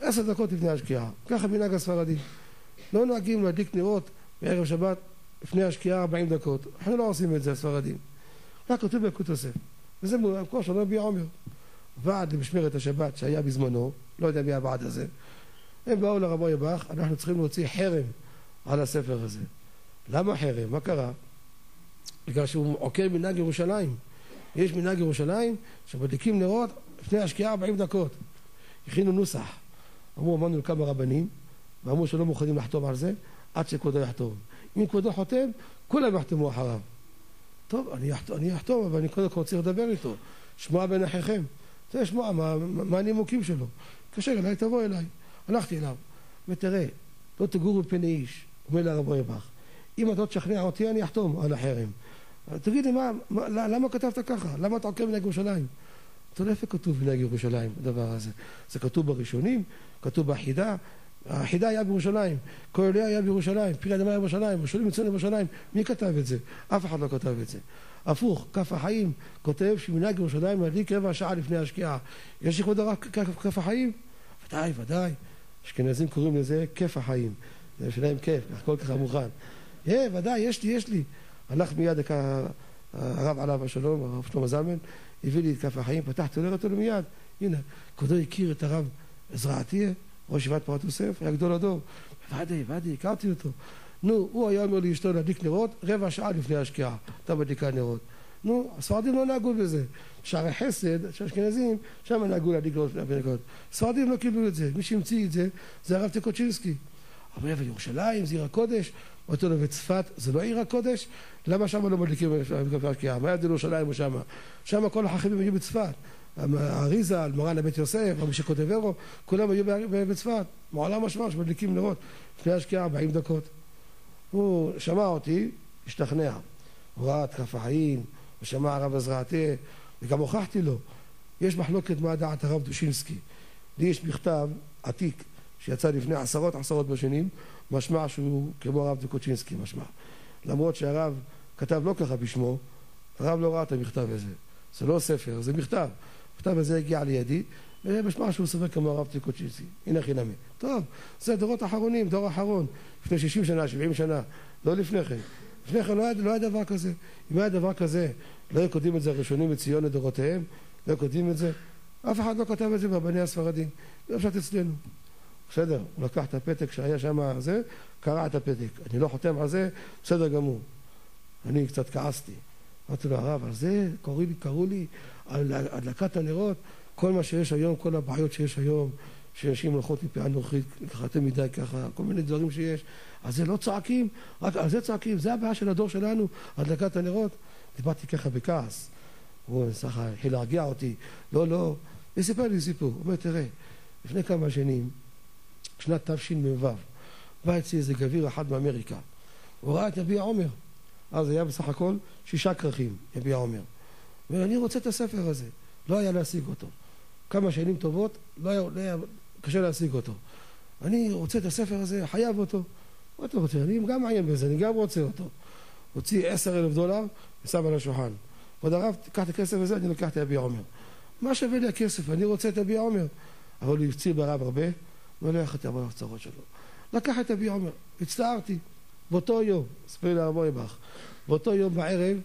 עשר דקות לפני השקיעה, ככה מנהג הספרדים. לא נוהגים להדליק נרות בערב שבת לפני השקיעה 40 דקות. אנחנו לא עושים את זה, הספרדים. רק כתוב ביקוד יוסף. וזה מקור של רבי עומר. ועד למשמרת השבת שהיה בזמנו, לא יודע מי הוועד הזה, הם באו לרבו יבח, אנחנו צריכים להוציא חרם על הספר הזה. למה חרם? מה קרה? בגלל שהוא עוקר מנהג ירושלים. יש מנהג ירושלים שמדליקים נרות לפני השקיעה 40 דקות. הכינו נוסח. אמרו, אמרנו לכמה רבנים, ואמרו שלא מוכנים לחתום על זה עד שכבודו יחתום. אם כבודו חותם, כולם יחתמו אחריו. טוב, אני אחתום, אני אחתום אבל אני קודם כל צריך לדבר איתו. שמוע בין אחיכם. רוצה לשמוע מה, מה הנימוקים שלו. התקשר אליי, תבוא אליי. הלכתי אליו, ותראה, לא תגורו בפני איש, אומר לרב רבח. אם אתה לא תשכנע אותי, אני אחתום על החרם. תגיד לי, מה, מה, למה כתבת ככה? למה אתה עוקב מנהג ירושלים? אתה יודע איפה כתוב מנהג ירושלים, הדבר הזה? זה כתוב בראשונים, כתוב בחידה, החידה היה בירושלים, עולה היה בירושלים, פרי אדמה היה בירושלים, ראשונים יצאו לירושלים, מי כתב את זה? אף אחד לא כתב את זה. הפוך, כף החיים כותב שמנהג ירושלים להדליק רבע שעה לפני השקיעה. יש לכבוד הרב כף החיים? ודאי, ודאי. אשכנזים קוראים לזה כיף החיים. זה בשבילם כיף, הכל ככה מוכן. אה, ודאי, יש לי, יש לי. הלך מיד הרב עליו השלום, הרב שלמה זלמן, הביא לי את כף החיים, פתחתי, עולה אותו מיד. הנה, כבודו הכיר את הרב עזרא עטיה, ראש ישיבת פרת יוסף, היה גדול הדור. ודאי, ודאי, הכרתי אותו. נו, הוא היה אומר לאשתו להדליק נרות רבע שעה לפני השקיעה, הייתה מדליקה נרות. נו, הספרדים לא נהגו בזה. שערי חסד, של אשכנזים, שם נהגו להדליק נרות לפני הנרות. הספרדים לא קיבלו את זה. מי שהמציא את זה, זה הרב טקוצ'ינסקי. אבל ירושלים זה עיר הקודש, אותו לו וצפת זה לא עיר הקודש? למה שם לא מדליקים לפני השקיעה? מה ידעו ירושלים או שמה? שם כל החכמים היו בצפת. האריזה, מרן לבית יוסף, רבי שכותב אירו, כולם היו בצפת. מעולם משמע שמדליקים נרות לפני השקיעה 40 דקות. הוא שמע אותי, השתכנע. הוא ראה את כף החיים, הוא שמע הרב עזרעתה, וגם הוכחתי לו. יש מחלוקת מה דעת הרב דושינסקי. לי יש מכתב עתיק שיצא לפני עשרות עשרות בשנים, משמע שהוא כמו הרב דוקוצ'ינסקי משמע. למרות שהרב כתב לא ככה בשמו, הרב לא ראה את המכתב הזה. זה לא ספר, זה מכתב. המכתב הזה הגיע לידי, ומשמע שהוא סובר כמו הרב טיקוצ'ינסקי. הנה חינמי. טוב, זה דורות אחרונים, דור אחרון. לפני 60 שנה, 70 שנה, לא לפני כן. לפני כן לא היה, לא היה דבר כזה. אם היה דבר כזה, לא היו כותבים את זה הראשונים מציון לדורותיהם, לא היו כותבים את זה. אף אחד לא כתב את זה ברבני הספרדים. זה פשוט אצלנו. בסדר, הוא לקח את הפתק שהיה שם, זה, קרע את הפתק. אני לא חותם על זה, בסדר גמור. אני קצת כעסתי. אמרתי לו, הרב, על זה קראו לי, קראו לי על הדלקת הנרות, כל מה שיש היום, כל הבעיות שיש היום, שנשים הולכות מפאה נוחית, יותר מדי ככה, כל מיני דברים שיש, על זה לא צועקים, רק על זה צועקים, זה הבעיה של הדור שלנו, הדלקת הנרות. דיברתי ככה בכעס. הוא ככה התחיל להרגיע אותי, לא, לא. וסיפר לי סיפור, הוא אומר, תראה, לפני כמה שנים, שנת תשמ"ו, בא אצלי איזה גביר אחד מאמריקה. הוא ראה את יביע עומר. אז היה בסך הכל שישה כרכים, יביע עומר. ואני רוצה את הספר הזה. לא היה להשיג אותו. כמה שנים טובות, לא היה, לא היה קשה להשיג אותו. אני רוצה את הספר הזה, חייב אותו. מה אתה רוצה? אני גם מעיין בזה, אני גם רוצה אותו. הוציא עשר אלף דולר ושם על השולחן. כבוד הרב, תיקח את הכסף הזה, אני לוקח את יביע עומר. מה שווה לי הכסף? אני רוצה את יביע עומר. אבל הוא הפציר ברב הרבה, ולא יכולתי לעבור להפצרות שלו. לקח את יביע עומר, הצטערתי. באותו יום, ספרי לרב אויבך, באותו יום בערב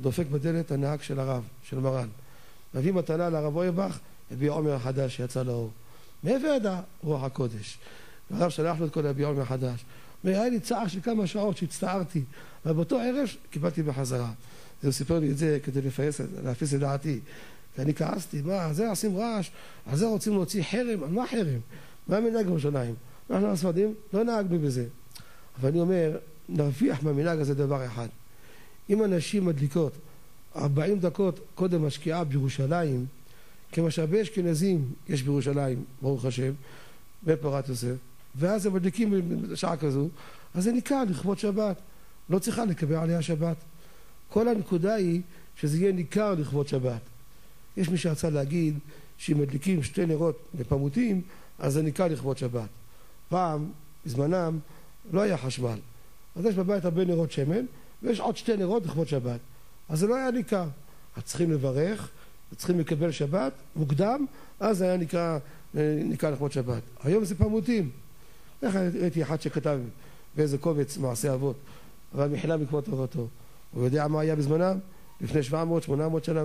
דופק בדלת הנהג של הרב, של מרן. מביא מתנה לרב אויבך, יביע עומר החדש שיצא לאור. מאיפה ידע? רוח הקודש. הרב שלח לו את כל יביע עומר החדש. והיה לי צער של כמה שעות שהצטערתי, אבל באותו ערב קיבלתי בחזרה. הוא סיפר לי את זה כדי לפייס, להפיס את דעתי. ואני כעסתי, מה, על זה עושים רעש, על זה רוצים להוציא חרם, על מה חרם? מה מנהג ירושלים? אנחנו הספרדים לא נהגנו בזה. אבל אני אומר, נרוויח מהמנהג הזה דבר אחד. אם הנשים מדליקות 40 דקות קודם השקיעה בירושלים, כמו שהרבה אשכנזים יש בירושלים, ברוך השם, בפרת יוסף, ואז הם מדליקים בשעה כזו, אז זה ניכר לכבוד שבת. לא צריכה לקבל עליה שבת. כל הנקודה היא שזה יהיה ניכר לכבוד שבת. יש מי שרצה להגיד שאם מדליקים שתי נרות בפמוטים, אז זה ניכר לכבוד שבת. פעם, בזמנם, לא היה חשמל. אז יש בבית הרבה נרות שמן, ויש עוד שתי נרות לכבוד שבת. אז זה לא היה ניכר. אז צריכים לברך, צריכים לקבל שבת מוקדם, אז זה היה נקרא, נקרא לכבוד שבת. היום זה פמוטים. איך ראיתי אחד שכתב באיזה קובץ מעשה אבות, אבל מחילה מכבוד תורתו. הוא יודע מה היה בזמנם? לפני 700, 800 שנה,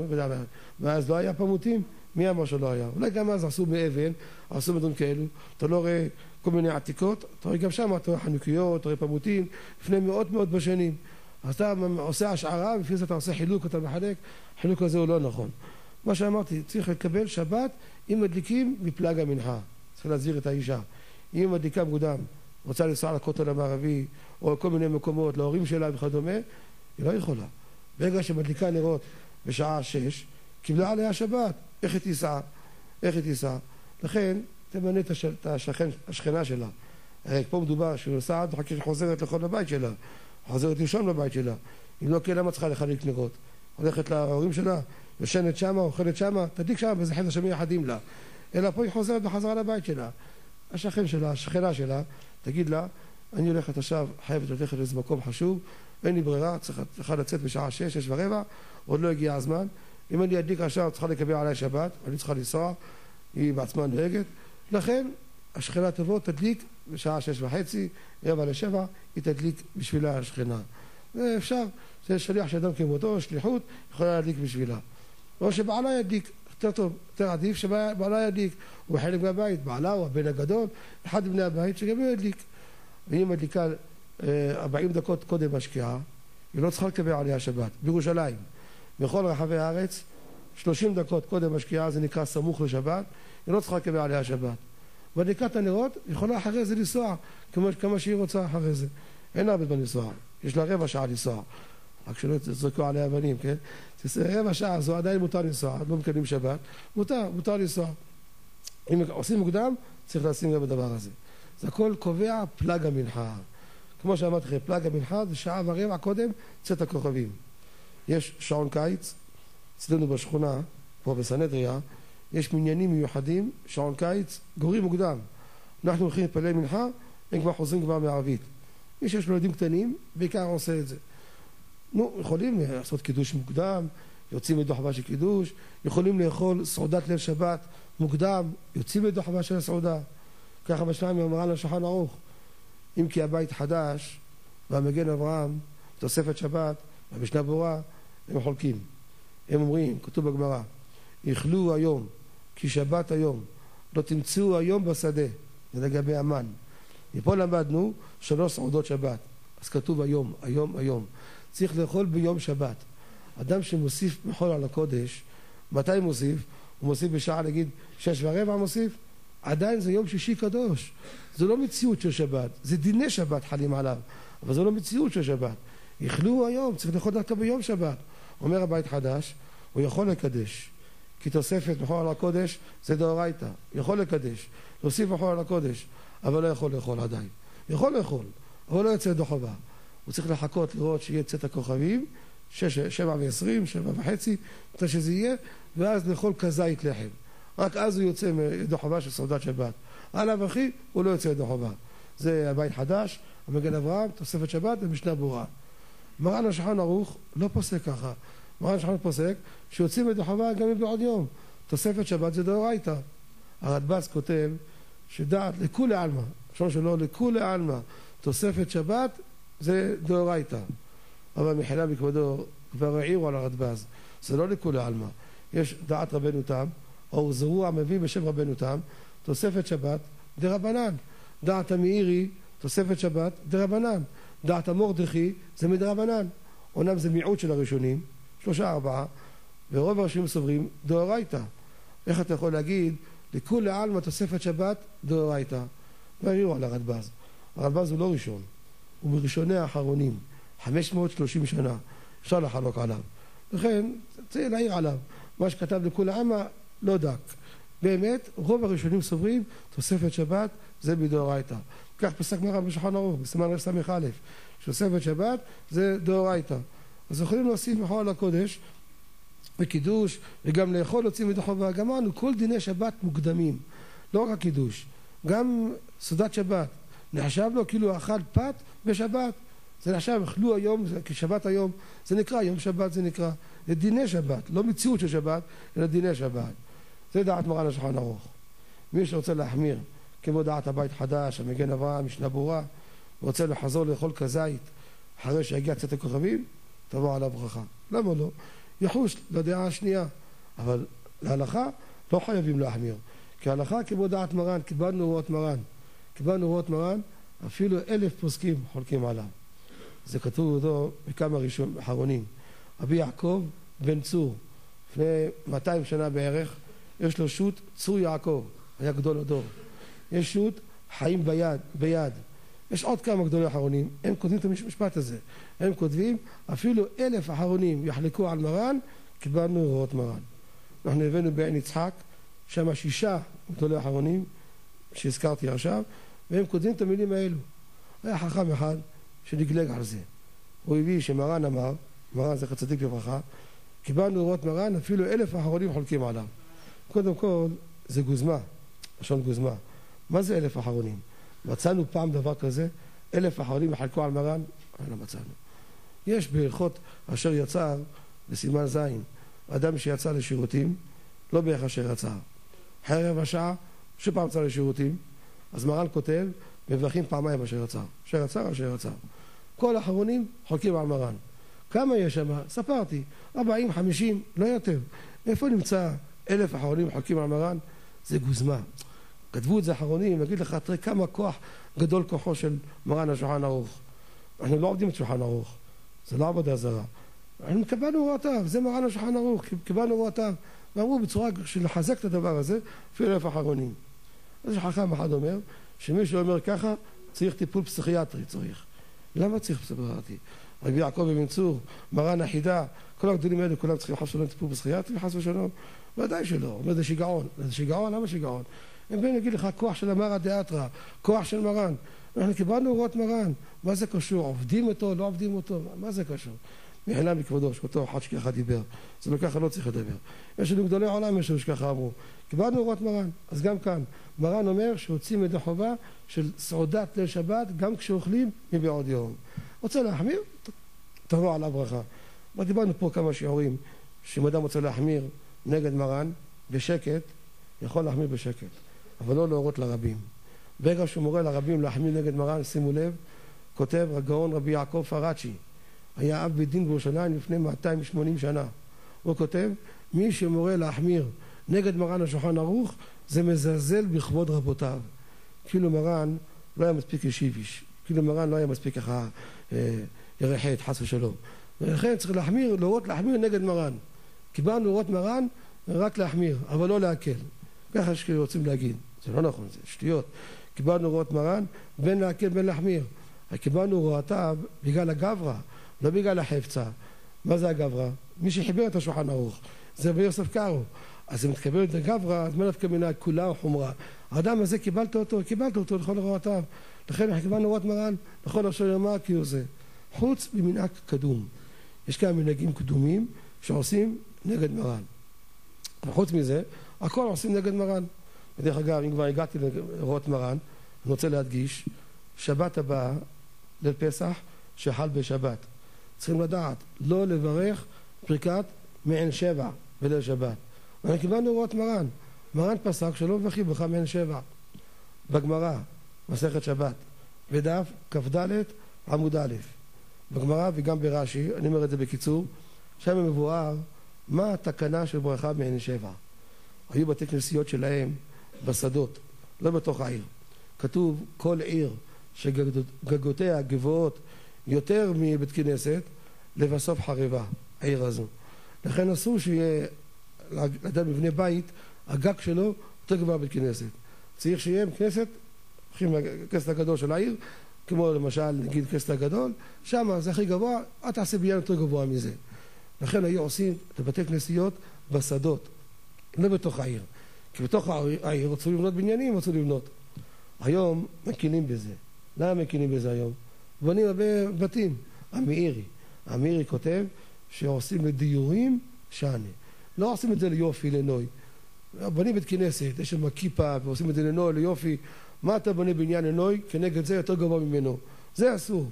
ואז לא היה פמוטים? מי אמר שלא היה? אולי גם אז עשו מאבן, עשו מדון כאלו, אתה לא רואה כל מיני עתיקות, אתה רואה גם שם, אתה רואה חנוכיות, אתה רואה פמוטים, לפני מאות מאות בשנים. אז אתה עושה השערה, ולפי זה אתה עושה חילוק, אתה מחלק, החילוק הזה הוא לא נכון. מה שאמרתי, צריך לקבל שבת אם מדליקים מפלג המנחה. צריך להזהיר את האישה. אם מדליקה מוקדם, רוצה לנסוע לכותל המערבי, או לכל מיני מקומות, להורים שלה וכדומה, היא לא יכולה. ברגע שמדליקה נרות בשעה שש, קיבלה עליה שבת. איך היא תיסע? איך היא תיסע? לכן, תמנה את השכן, השכנה שלה. הרי פה מדובר שהיא נוסעת ואחר כך חוזרת לכל הבית שלה. חוזרת לישון בבית שלה. אם לא כן, למה צריכה לחלק נרות? הולכת להורים שלה, יושנת שמה, אוכלת שמה, תדליק שמה באיזה חדר שמייחדים לה. אלא פה היא חוזרת בחזרה לבית שלה. השכן שלה, השכנה שלה, תגיד לה, אני הולכת עכשיו, חייבת ללכת לאיזה מקום חשוב, אין לי ברירה, צריכה לצאת בשעה שש, שש ורבע, עוד לא הגיע הזמן. אם אני אדליק עכשיו, צריכה לקבל עליי שבת, אני צריכה לנסוע, היא בעצמה נוהגת. לכן, השכנה תבוא, תדליק בשעה שש וחצי, רבע לשבע, היא תדליק בשבילה השכנה. ואפשר, זה שליח של אדם כמותו, שליחות, יכולה להדליק בשבילה. או שבעלה ידליק, יותר טוב, יותר עדיף שבעלה ידליק. הוא חלק מהבית, בעלה הוא הבן הגדול, אחד מבני הבית שגם הוא ידליק. והיא מדליקה 40 אה, דקות קודם השקיעה, היא לא צריכה לקבל עליה שבת. בירושלים, בכל רחבי הארץ, 30 דקות קודם השקיעה, זה נקרא סמוך לשבת, היא לא צריכה לקבל עליה שבת. מדליקת הנרות, יכולה אחרי זה לנסוע כמה, שהיא רוצה אחרי זה. אין לה הרבה זמן לנסוע, יש לה רבע שעה לנסוע. רק שלא יזרקו עליה אבנים, כן? רבע שעה זו עדיין מותר לנסוע, לא מקבלים שבת, מותר, מותר לנסוע. אם עושים מוקדם, צריך לשים לב בדבר הזה. זה הכל קובע פלג המנחה. כמו שאמרתי לכם, פלג המנחה זה שעה ורבע קודם צאת הכוכבים. יש שעון קיץ, אצלנו בשכונה, פה בסנהדריה, יש מניינים מיוחדים, שעון קיץ, גורים מוקדם. אנחנו הולכים להתפלל מנחה, הם כבר חוזרים כבר מערבית. מי שיש לו ילדים קטנים, בעיקר עושה את זה. נו, יכולים לעשות קידוש מוקדם, יוצאים מדוח הבא של קידוש, יכולים לאכול סעודת ליל שבת מוקדם, יוצאים מדוח הבא של הסעודה. ככה בשניים אמרה לשולחן ערוך. אם כי הבית חדש, והמגן אברהם, תוספת שבת, והמשנה ברורה, הם חולקים. הם אומרים, כתוב בגמרא, איכלו היום, כי שבת היום, לא תמצאו היום בשדה, זה לגבי המן. מפה למדנו שלוש סעודות שבת. אז כתוב היום, היום, היום. צריך לאכול ביום שבת. אדם שמוסיף מחול על הקודש, מתי מוסיף? הוא מוסיף בשעה, נגיד, שש ורבע מוסיף? עדיין זה יום שישי קדוש. זה לא מציאות של שבת, זה דיני שבת חלים עליו, אבל זה לא מציאות של שבת. איכלו היום, צריך לאכול דווקא ביום שבת. אומר הבית חדש, הוא יכול לקדש, כי תוספת מחול על הקודש זה דאורייתא, יכול לקדש, להוסיף מחול על הקודש, אבל לא יכול לאכול עדיין. יכול לאכול, אבל לא יוצא ידו חובה. הוא צריך לחכות לראות שיהיה צאת הכוכבים, שש, שבע ועשרים, שבע וחצי, מתי שזה יהיה, ואז לאכול כזית לחם. רק אז הוא יוצא מידו חובה של סעודת שבת. עליו אחי, הוא לא יוצא ידו חובה. זה הבית חדש, המגן אברהם, תוספת שבת ומשנה ברורה. מרן השולחן ערוך לא פוסק ככה. מרן השולחן פוסק שיוצאים ידו חובה גם אם בעוד יום. תוספת שבת זה דאורייתא. הרדב"ז כותב שדעת לכולי עלמא, השעון שלו לכולי עלמא, תוספת שבת זה דאורייתא. אבל מחילה מכבודו כבר העירו על הרדב"ז, זה לא לכולי עלמא. יש דעת רבנו תם, או זרוע מביא בשם רבנו תם, תוספת שבת דרבנן. דעת המאירי, תוספת שבת דרבנן. דעת המורדכי זה מדרבנן. אומנם זה מיעוט של הראשונים, שלושה ארבעה, ורוב הראשונים סוברים דאורייתא. איך אתה יכול להגיד לכולי עלמא תוספת שבת דאורייתא? והעירו על הרדב"ז. הרדב"ז הוא לא ראשון, הוא מראשוני האחרונים, 530 שנה, אפשר לחלוק עליו. לכן צריך להעיר עליו. מה שכתב לכולי עלמא לא דק. באמת, רוב הראשונים סוברים תוספת שבת זה מדאורייתא. כך פסק מרן בשולחן ערוך, בסימן רס"א, שתוספת שבת זה דאורייתא. אז יכולים להוסיף מחול הקודש וקידוש, וגם לאכול להוציא מידי חובה. גמרנו, כל דיני שבת מוקדמים, לא רק הקידוש, גם סעודת שבת. נחשב לו כאילו אכל פת בשבת. זה נחשב, אכלו היום, כשבת היום, זה נקרא, יום שבת זה נקרא. זה דיני שבת, לא מציאות של שבת, אלא דיני שבת. זה דעת מרן השולחן ערוך. מי שרוצה להחמיר, כמו דעת הבית חדש, המגן אברהם, משנה ברורה, ורוצה לחזור לאכול כזית אחרי שיגיע צאת הכוכבים, תבוא עליו ברכה. למה לא? יחוש לדעה השנייה. אבל להלכה לא חייבים להחמיר. כי ההלכה כמו דעת מרן, קיבלנו הוראות מרן. קיבלנו הוראות מרן, אפילו אלף פוסקים חולקים עליו. זה כתוב אותו בכמה ראשון, אחרונים. רבי יעקב בן צור, לפני 200 שנה בערך, יש לו שו"ת צור יעקב, היה גדול הדור. יש שו"ת חיים ביד, ביד. יש עוד כמה גדולי אחרונים, הם כותבים את המשפט הזה. הם כותבים, אפילו אלף אחרונים יחלקו על מרן, קיבלנו הוראות מרן. אנחנו הבאנו בעין יצחק, שם שישה גדולי אחרונים, שהזכרתי עכשיו, והם כותבים את המילים האלו. היה חכם אחד שנגלג על זה. הוא הביא שמרן אמר, מרן זכר צדיק לברכה, קיבלנו הוראות מרן, אפילו אלף האחרונים חולקים עליו. קודם כל, זה גוזמה, לשון גוזמה. מה זה אלף אחרונים? מצאנו פעם דבר כזה? אלף אחרונים יחלקו על מרן? לא מצאנו. יש בהלכות אשר יצר, בסימן ז', אדם שיצא לשירותים, לא בערך אשר יצא. חרב השעה, שפעם יצא לשירותים, אז מרן כותב, מברכים פעמיים אשר יצא. אשר יצא, אשר יצא. כל האחרונים חולקים על מרן. כמה יש שם? ספרתי. 40, 50, לא יותר. איפה נמצא אלף אחרונים חולקים על מרן? זה גוזמה. כתבו את זה אחרונים, אגיד לך, תראה כמה כוח גדול כוחו של מרן השולחן ערוך. אנחנו לא עובדים את שולחן ערוך, זה לא עבודה זרה. אנחנו קיבלנו הוראותיו, זה מרן השולחן ערוך, קיבלנו הוראותיו. ואמרו בצורה של לחזק את הדבר הזה, אפילו אלף אחרונים. אז חכם אחד אומר, שמי שאומר ככה, צריך טיפול פסיכיאטרי, צריך. למה צריך פסיכיאטרי? רבי יעקב אבן צור, מרן החידה, כל הגדולים האלה, כולם צריכים חס ושלום טיפול פסיכיאטרי, חס ושלום? ודאי שלא. אומר, זה שיגעון. זה שיגעון? למה שיגעון? באים להגיד לך, כוח של המרא דאתרא, כוח של מרן. אנחנו קיבלנו הוראות מרן, מה זה קשור? עובדים אותו, לא עובדים אותו? מה זה קשור? מחילה מכבודו, שאותו אחד שככה דיבר. זה לא ככה, לא צריך לדבר. יש לנו גדולי עולם, יש לנו שככה אמרו. קיבלנו הוראות מרן, אז גם כאן. מרן אומר שהוצאים ידי חובה של סעודת ליל שבת, גם כשאוכלים מבעוד יום. רוצה להחמיר? תבוא על הברכה. דיברנו פה כמה שיעורים, שאם אדם רוצה להחמיר נגד מרן, בשקט, יכול להחמיר בשקט, אבל לא להורות לרבים. ברגע שהוא מורה לרבים להחמיר נגד מרן, שימו לב, כותב הגאון רבי יעקב פרצ'י, היה אב בית דין בירושלים לפני 280 שנה. הוא כותב, מי שמורה להחמיר נגד מרן השולחן ערוך, זה מזלזל בכבוד רבותיו. כאילו מרן לא היה מספיק ישיביש, כאילו מרן לא היה מספיק ככה אה, ירחת, חס ושלום. ולכן צריך להחמיר, להורות להחמיר נגד מרן. קיבלנו להורות מרן רק להחמיר, אבל לא להקל. ככה שרוצים להגיד. זה לא נכון, זה שטויות. קיבלנו הוראות מרן בין להקל בין להחמיר. קיבלנו הוראותיו בגלל הגברא, לא בגלל החפצה. מה זה הגברא? מי שחיבר את השולחן ערוך. זה רבי יוסף קארו. אז אם תקבל את הגברא, אז מה נפקא מינה כולה או חומרה? האדם הזה קיבלת אותו, קיבלת אותו לכל הוראותיו. לכן קיבלנו הוראות מרן לכל אשר יאמר כי הוא זה. חוץ ממנהג קדום. יש כמה מנהגים קדומים שעושים נגד מרן. וחוץ מזה, הכל עושים נגד מרן. ודרך אגב, אם כבר הגעתי להוראות מרן, אני רוצה להדגיש, שבת הבאה, ליל פסח, שחל בשבת. צריכים לדעת, לא לברך פריקת מעין שבע בליל שבת. אנחנו קיבלנו הוראות מרן. מרן פסק שלא מברכים ברכה מעין שבע. בגמרא, מסכת שבת, בדף כ"ד עמוד א', בגמרא וגם ברש"י, אני אומר את זה בקיצור, שם מבואר מה התקנה של ברכה מעין שבע. היו בתי כנסיות שלהם בשדות, לא בתוך העיר. כתוב כל עיר שגגותיה גבוהות יותר מבית כנסת, לבסוף חרבה, העיר הזו. לכן אסור שיהיה לאדם מבנה בית, הגג שלו יותר גבוה מבית כנסת. צריך שיהיה כנסת, הולכים לכנסת הגדול של העיר, כמו למשל נגיד כנסת הגדול, שם זה הכי גבוה, אל תעשה בניין יותר גבוה מזה. לכן היו עושים את הבתי כנסיות בשדות, לא בתוך העיר. כי בתוך העיר רצו לבנות בניינים, רצו לבנות. היום מקינים בזה. למה מקינים בזה היום? בונים הרבה בתים. המאירי. המאירי כותב שעושים לדיורים שאני. לא עושים את זה ליופי, לנוי. בונים בית כנסת, יש שם כיפה, ועושים את זה לנוי, ליופי. מה אתה בונה בניין לנוי? כנגד זה יותר גבוה ממנו. זה אסור.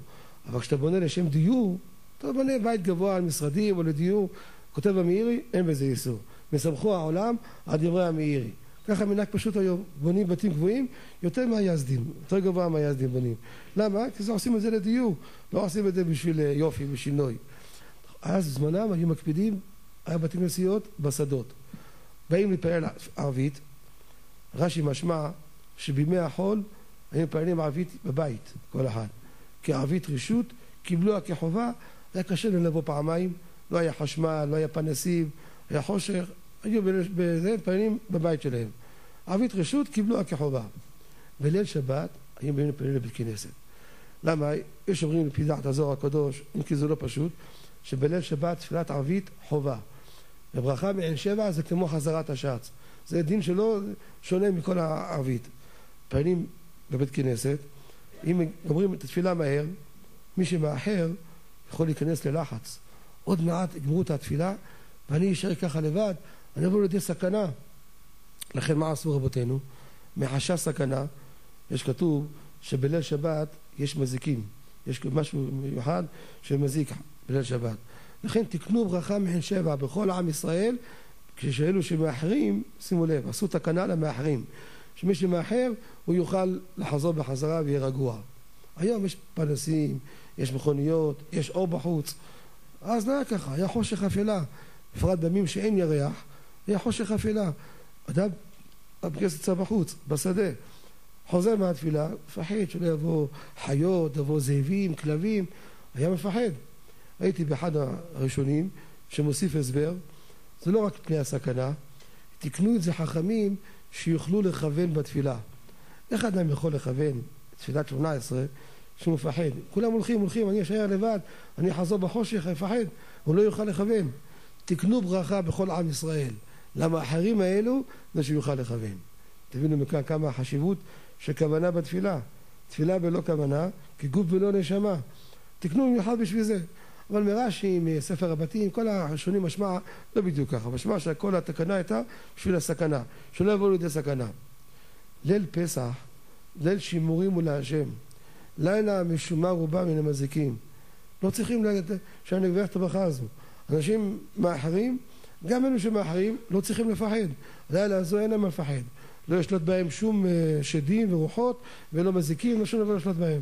אבל כשאתה בונה לשם דיור, אתה בונה בית גבוה על משרדים או לדיור, כותב המאירי, אין בזה איסור. מסמכו העולם על דברי המאירי. ככה מנהג פשוט היום, בונים בתים גבוהים יותר מהיזדים, יותר גבוה מהיזדים בונים. למה? כי זה עושים את זה לדיור, לא עושים את זה בשביל אה, יופי, בשביל נוי. אז זמנם היו מקפידים, היה בתים נסיעות בשדות. באים להתפלל ערבית, רש"י משמע שבימי החול היו מתפללים ערבית בבית, כל אחד. כערבית רשות, קיבלוה כחובה, היה קשה להם לבוא פעמיים, לא היה חשמל, לא היה פנסים, היה חושך, היו בזה מתפללים בבית שלהם. ערבית רשות קיבלוה כחובה. בליל שבת היו באים להתפלל לבית כנסת. למה? יש אומרים לפי דעת הזוהר הקדוש, אם כי זה לא פשוט, שבליל שבת תפילת ערבית חובה. וברכה מעין שבע זה כמו חזרת השץ. זה דין שלו שונה מכל הערבית. מתפללים בבית כנסת, אם אומרים את התפילה מהר, מי שמאחר יכול להיכנס ללחץ. עוד מעט יגמרו את התפילה ואני אשאר ככה לבד, אני אבוא לידי סכנה. לכן מה עשו רבותינו? מחשש סכנה, יש כתוב שבליל שבת יש מזיקים. יש משהו מיוחד שמזיק בליל שבת. לכן תקנו ברכה מעין שבע בכל עם ישראל, כשאלו שמאחרים, שימו לב, עשו תקנה למאחרים. שמי שמאחר, הוא יוכל לחזור בחזרה ויהיה רגוע. היום יש פנסים, יש מכוניות, יש אור בחוץ. אז לא היה ככה, היה חושך אפלה. בפרט בימים שאין ירח, היה חושך אפלה. אדם, הבגס יצא בחוץ, בשדה. חוזר מהתפילה, מפחד שלא יבוא חיות, יבוא זאבים, כלבים, היה מפחד. הייתי באחד הראשונים שמוסיף הסבר, זה לא רק פני הסכנה, תקנו את זה חכמים שיוכלו לכוון בתפילה. איך אדם יכול לכוון תפילת שמונה עשרה שהוא מפחד? כולם הולכים, הולכים, אני אשאר לבד, אני אחזור בחושך, אני אפחד, הוא לא יוכל לכוון. תקנו ברכה בכל עם ישראל. למה האחרים האלו, זה שהוא יוכל לכוון. תבינו מכאן כמה החשיבות של כוונה בתפילה. תפילה בלא כוונה, כגוף בלא נשמה. תקנו במיוחד בשביל זה. אבל מרש"י, מספר הבתים, כל השונים משמע לא בדיוק ככה. משמע שכל התקנה הייתה בשביל הסכנה, שלא יבואו לידי סכנה. ליל פסח, ליל שימורים הוא להשם. לילה משומר רובה מן המזיקים. לא צריכים שאני אגבח את הברכה הזו. אנשים מאחרים, גם אלו שמאחרים, לא צריכים לפחד. לילה הזו אין להם לפחד. לא ישלוט בהם שום אה, שדים ורוחות, ולא מזיקים, לא שום דבר לשלוט בהם.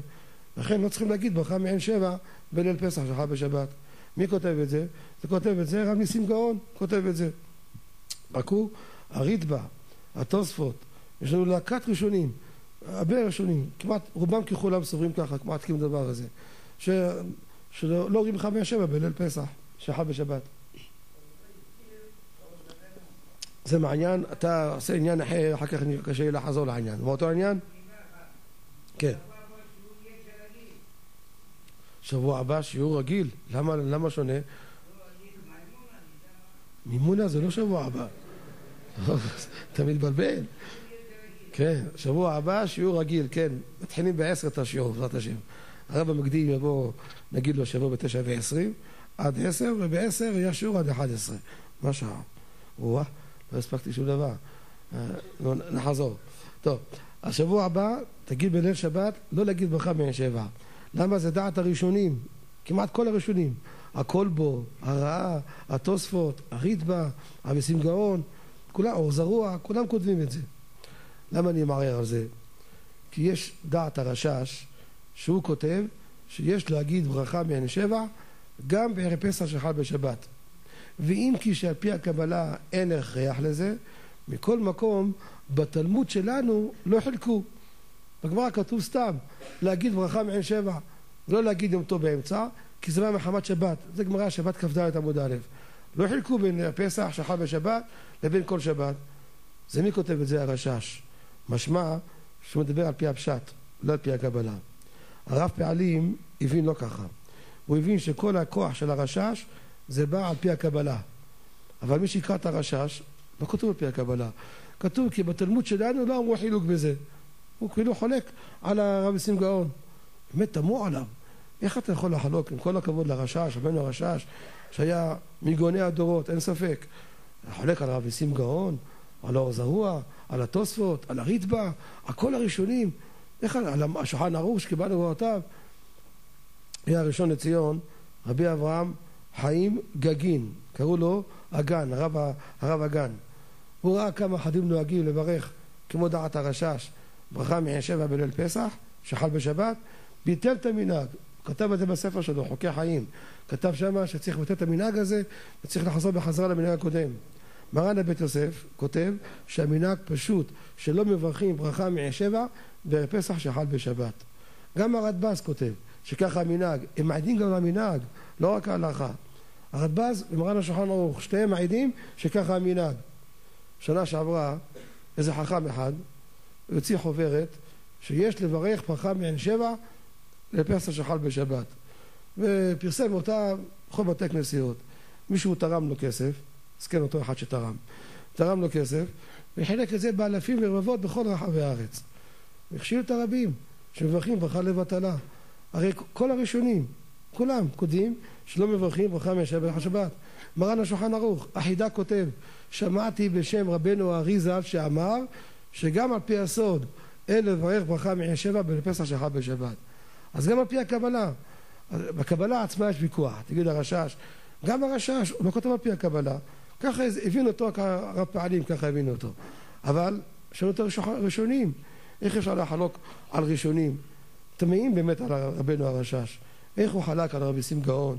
לכן לא צריכים להגיד ברכה מעין שבע בליל פסח שלך בשבת. מי כותב את זה? זה כותב את זה, רב ניסים גאון כותב את זה. רק הוא, הריטב"א, התוספות, יש לנו להקת ראשונים, הרבה ראשונים, כמעט רובם ככולם סוברים ככה, כמעט כאילו דבר הזה, ש... שלא לא אומרים לך מעין שבע בליל פסח, שלך בשבת. זה מעניין, אתה עושה עניין אחר, אחר כך קשה לחזור לעניין. מאותו עניין? כן. שבוע הבא שיעור רגיל. למה, למה שונה? מימונה זה לא שבוע הבא. [laughs] אתה מתבלבל. כן, שבוע הבא שיעור רגיל, כן. מתחילים בעשר את השיעור, בעזרת השם. הרב המקדים יבוא, נגיד לו שיבוא בתשע ועשרים, עד עשר, ובעשר יהיה שיעור עד אחד עשרה. מה שעה? לא הספקתי שום דבר. אה, לא, נחזור. טוב, השבוע הבא, תגיד בליל שבת, לא להגיד ברכה מעין שבע. למה זה דעת הראשונים, כמעט כל הראשונים, הכלבו, הרעה, התוספות, הריטב"א, המסים גאון, כולם, אור זרוע, כולם כותבים את זה. למה אני מערער על זה? כי יש דעת הרשש שהוא כותב שיש להגיד ברכה מעין שבע גם בערב פסח שחל בשבת. ואם כי שעל פי הקבלה אין הכרח לזה, מכל מקום בתלמוד שלנו לא חילקו. בגמרא כתוב סתם, להגיד ברכה מעין שבע, ולא להגיד יום טוב באמצע, כי זה בא מחמת שבת. זה גמרא שבת כ"ד עמוד א'. לא חילקו בין הפסח שחל בשבת לבין כל שבת. זה מי כותב את זה? הרשש. משמע שהוא מדבר על פי הפשט, לא על פי הקבלה. הרב פעלים הבין לא ככה. הוא הבין שכל הכוח של הרשש זה בא על פי הקבלה. אבל מי שיקרא את הרשש, לא כתוב על פי הקבלה. כתוב כי בתלמוד שלנו לא אמרו חילוק בזה. הוא כאילו חולק על הרב ניסים גאון. באמת תמו עליו. איך אתה יכול לחלוק, עם כל הכבוד לרשש, רבנו הרשש, שהיה מגאוני הדורות, אין ספק. חולק על הרב ניסים גאון, על האור זרוע, על התוספות, על הריטב"א, על כל הראשונים. איך על השולחן ערוך שקיבלנו בהוראותיו. היה הראשון לציון, רבי אברהם חיים גגין, קראו לו אגן, הרב, הרב אגן. הוא ראה כמה אחדים נוהגים לברך כמו דעת הרשש, ברכה מעין שבע בליל פסח, שחל בשבת, ביטל את המנהג, כתב את זה בספר שלו, חוקי חיים. כתב שמה שצריך לבטל את המנהג הזה וצריך לחזור בחזרה למנהג הקודם. מרן הבית יוסף כותב שהמנהג פשוט שלא מברכים ברכה מעין שבע בפסח שחל בשבת. גם הרדב"ז כותב שככה המנהג, הם מעידים גם למנהג, לא רק ההלכה. הרדב"ז ומרן השולחן ערוך, שתיהם מעידים שככה המנהג. שנה שעברה איזה חכם אחד יוציא חוברת שיש לברך ברכה מעין שבע לפסח שחל בשבת. ופרסם אותה בכל בתי כנסיות. מישהו תרם לו כסף, מסכן אותו אחד שתרם, תרם לו כסף, וחילק את זה באלפים ורבבות בכל רחבי הארץ. והכשיל את הרבים שמברכים ברכה לבטלה. הרי כל הראשונים, כולם כותבים שלא מברכים ברכה מהשבת השבת. מרן השולחן ערוך, החידה כותב, שמעתי בשם רבנו הארי ז"ל שאמר שגם על פי הסוד אין לברך ברכה מעין שבע בפסח שחל בשבת. אז גם על פי הקבלה, בקבלה עצמה יש ויכוח. תגיד הרשש, גם הרשש, הוא לא כותב על פי הקבלה. ככה הבין אותו הרב פעלים, ככה הבינו אותו. אבל יש לנו את הראשונים. איך אפשר לחלוק על ראשונים? תמהים באמת על רבנו הרשש. איך הוא חלק על רבי שים גאון?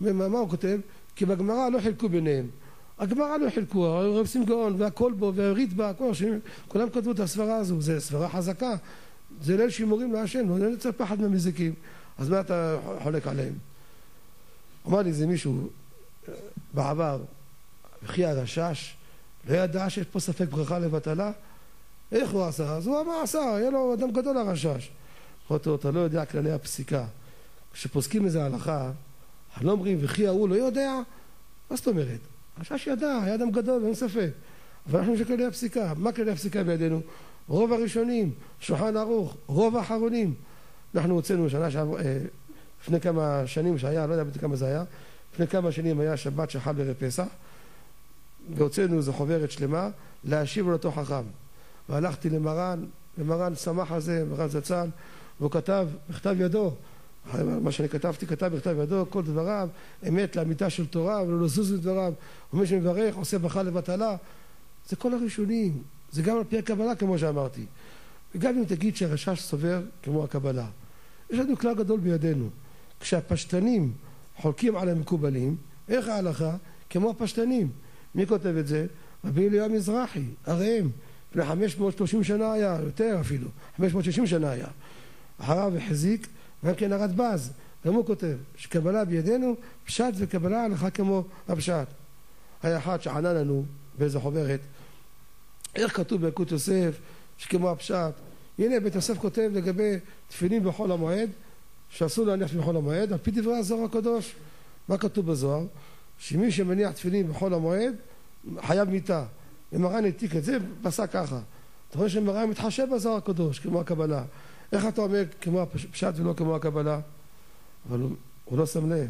מה הוא כותב? כי בגמרא לא חילקו ביניהם. הגמרא לא חילקו, רבי שים גאון והקולבו והריטב"א, כולם כתבו את הסברה הזו, זו סברה חזקה. זה ליל שימורים להשם, לא נצא פחד מהמזיקים. אז מה אתה חולק עליהם? אמר לי איזה מישהו בעבר, וכי הרשש לא ידע שיש פה ספק ברכה לבטלה? איך הוא עשה? אז הוא אמר עשה, היה לו אדם גדול הרשש. אמרתי לו, אתה לא יודע כללי הפסיקה. כשפוסקים איזה הלכה, לא אומרים וכי ההוא לא יודע? מה זאת אומרת? הרשש ידע, היה אדם גדול, אין ספק. אבל אנחנו כללי הפסיקה. מה כללי הפסיקה בידינו? רוב הראשונים, שולחן ערוך, רוב האחרונים. אנחנו הוצאנו שנה שעבר, אה, לפני כמה שנים שהיה, לא יודע בדיוק כמה זה היה, לפני כמה שנים היה שבת שחל בערב פסח, והוצאנו איזו חוברת שלמה להשיב על אותו חכם. והלכתי למרן, ומרן שמח על זה, מרן זצ"ל, והוא כתב בכתב ידו, מה שאני כתבתי, כתב בכתב ידו, כל דבריו, אמת לאמיתה של תורה, ולא לזוז מדבריו, ומי שמברך עושה ברכה לבטלה. זה כל הראשונים, זה גם על פי הקבלה כמו שאמרתי. וגם אם תגיד שהרשש סובר כמו הקבלה. יש לנו כלל גדול בידינו. כשהפשטנים חולקים על המקובלים, איך ההלכה? כמו הפשטנים. מי כותב את זה? רבי אליהו המזרחי, הראם. לפני 530 שנה היה, יותר אפילו, 560 שנה היה. אחריו החזיק גם כן הרדב"ז, גם הוא כותב שקבלה בידינו, פשט וקבלה הלכה כמו הפשט. היה אחד שענה לנו באיזה חוברת, איך כתוב ביקוד יוסף שכמו הפשט. הנה בית יוסף כותב לגבי תפילין בחול המועד, שאסור להניח בחול המועד, על פי דברי הזוהר הקדוש. מה כתוב בזוהר? שמי שמניח תפילין בחול המועד חייב מיתה. ומרן העתיק את זה, פסק ככה. אתה רואה שמרן מתחשב בזוהר הקדוש, כמו הקבלה. איך אתה אומר כמו הפשט ולא כמו הקבלה? אבל הוא, הוא לא שם לב.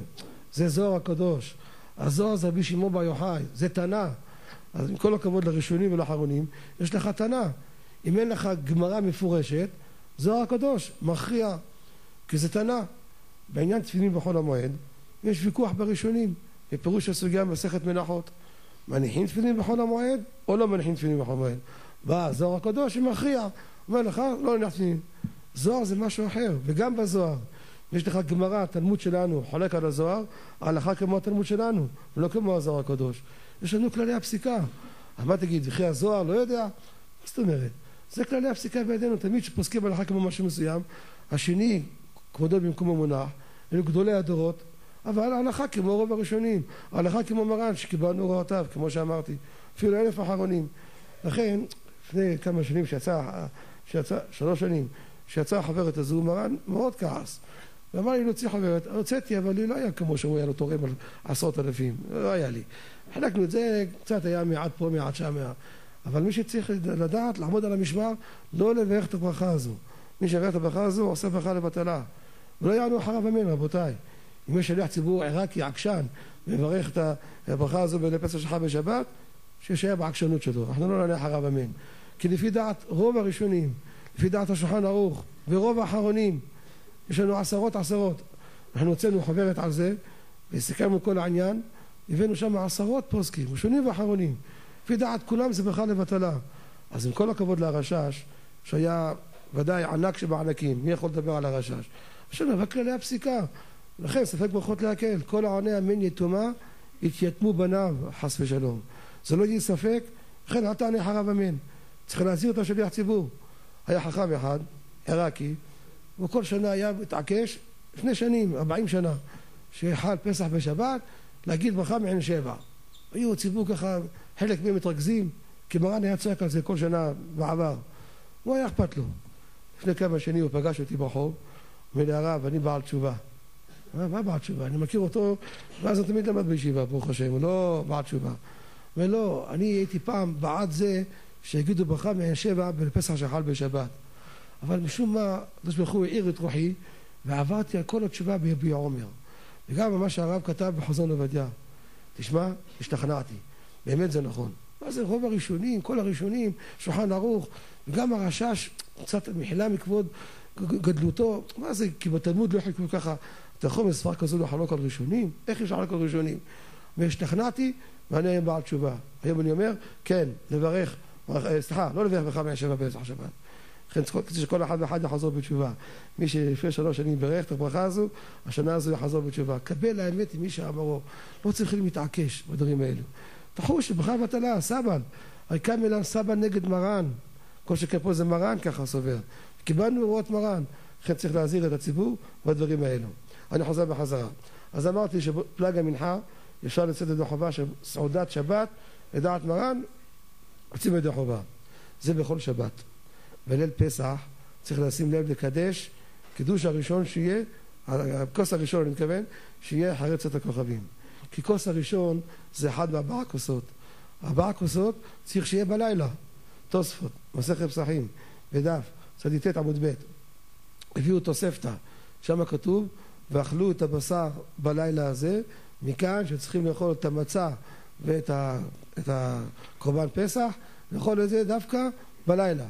זה זוהר הקדוש. הזוהר זה רבי שמעון בר יוחאי, זה תנא. אז עם כל הכבוד לראשונים ולאחרונים, יש לך תנא. אם אין לך גמרא מפורשת, זוהר הקדוש מכריע, כי זה תנא. בעניין תפילין בחול המועד, יש ויכוח בראשונים, בפירוש הסוגיה במסכת מנחות. מניחים תפילין בחול המועד, או לא מניחים תפילין בחול המועד? בא הזוהר הקדוש ומכריע. אומר לך, לא נניח תפילין. זוהר זה משהו אחר, וגם בזוהר. יש לך גמרא, תלמוד שלנו, חולק על הזוהר, ההלכה כמו התלמוד שלנו, ולא כמו הזוהר הקדוש. יש לנו כללי הפסיקה. אז מה תגיד, וכי הזוהר לא יודע? מה זאת אומרת? זה כללי הפסיקה בידינו, תמיד כשפוסקים הלכה כמו משהו מסוים, השני, כבודו במקום המונח, אלו גדולי הדורות, אבל ההלכה כמו רוב הראשונים, ההלכה כמו מרן שקיבלנו הוראותיו, כמו שאמרתי, אפילו אלף אחרונים. לכן, לפני כמה שנים שיצא, שיצא שלוש שנים, שיצאה החברת הזו, מרן מאוד כעס. ואמר לי להוציא חוברת, הוצאתי, אבל לי לא היה כמו שהוא היה לו תורם על עשרות אלפים, לא היה לי. חילקנו את זה, קצת היה מעט פה, מעט שם, אבל מי שצריך לדעת, לעמוד על המשמר, לא לברך את הברכה הזו. מי שיברך את הברכה הזו, עושה ברכה לבטלה. ולא יענו אחריו אמן, רבותיי. אם יש שליח ציבור עיראקי, עקשן, מברך את הברכה הזו בנפסח שלך בשבת, שישאר בעקשנות שלו. אנחנו לא נענה אחריו אמן. כי לפי דעת רוב הראשונים, לפי דעת השולחן ערוך, ורוב האחרונים, יש לנו עשרות עשרות. אנחנו הוצאנו חוברת על זה, וסיכמנו כל העניין, הבאנו שם עשרות פוסקים, ראשונים ואחרונים. לפי דעת כולם זה ברכה לבטלה. אז עם כל הכבוד לרשש, שהיה ודאי ענק שבענקים, מי יכול לדבר על הרשש? לנו רק כללי הפסיקה. לכן ספק ברכות להקל. כל העונה אמן יתומה, יתייתמו בניו, חס ושלום. זה לא יהיה ספק, לכן אל תענה חרב אמן. צריך להזהיר אותו שליח ציבור. היה חכם אחד, עיראקי, וכל שנה היה מתעקש, לפני שנים, 40 שנה, שחל פסח בשבת, להגיד ברכה מעין שבע. היו ציבור ככה, חלק מהם מתרכזים, כי מרן היה צועק על זה כל שנה בעבר. הוא היה אכפת לו. לפני כמה שנים הוא פגש אותי ברחוב, אומר לי הרב, אני בעל תשובה. מה, מה בעל תשובה? אני מכיר אותו, ואז הוא תמיד למד בישיבה, ברוך השם, הוא לא בעל תשובה. ולא, אני הייתי פעם בעד זה שיגידו ברכה מעין שבע בפסח שחל בשבת. אבל משום מה, הקדוש ברוך הוא העיר את רוחי, ועברתי על כל התשובה ביביע עומר. וגם מה שהרב כתב בחזון עובדיה. תשמע, השתכנעתי. באמת זה נכון. מה זה רוב הראשונים, כל הראשונים, שולחן ערוך, וגם הרשש, קצת מחילה מכבוד גדלותו, מה זה, כי בתלמוד לא חילקו ככה, אתה יכול בספר כזו לחלוק על ראשונים? איך אפשר לחלוק על ראשונים? והשתכנעתי, ואני היום בעל תשובה. היום אני אומר, כן, לברך, סליחה, לא לברך ברכה מהשבע בעזר השבת. לכן צריך שכל אחד ואחד יחזור בתשובה. מי שלפני שלוש שנים בירך את הברכה הזו, השנה הזו יחזור בתשובה. קבל האמת עם מי שאמרו. לא צריכים להתעקש בדברים האלו. תחוש ברכה בטלה, סבן. הרי מילה סבן נגד מרן. כל שכן פה זה מרן ככה סובר. קיבלנו הוראות מרן. לכן צריך להזהיר את הציבור בדברים האלו. אני חוזר בחזרה. אז אמרתי שפלג המנחה אפשר לצאת ידי חובה של סעודת שבת, לדעת מרן, יוצאים ידי חובה. זה בכל שבת. בליל פסח צריך לשים לב לקדש, קידוש הראשון שיהיה, הכוס הראשון אני מתכוון, שיהיה אחרי צאת הכוכבים. כי כוס הראשון זה אחד מארבעה כוסות. ארבעה כוסות צריך שיהיה בלילה. תוספות, מסכת פסחים, בדף, צדיטט עמוד ב', הביאו תוספתא, שם כתוב, ואכלו את הבשר בלילה הזה, מכאן שצריכים לאכול את המצה ואת הקורבן פסח, לאכול את זה דווקא בלילה.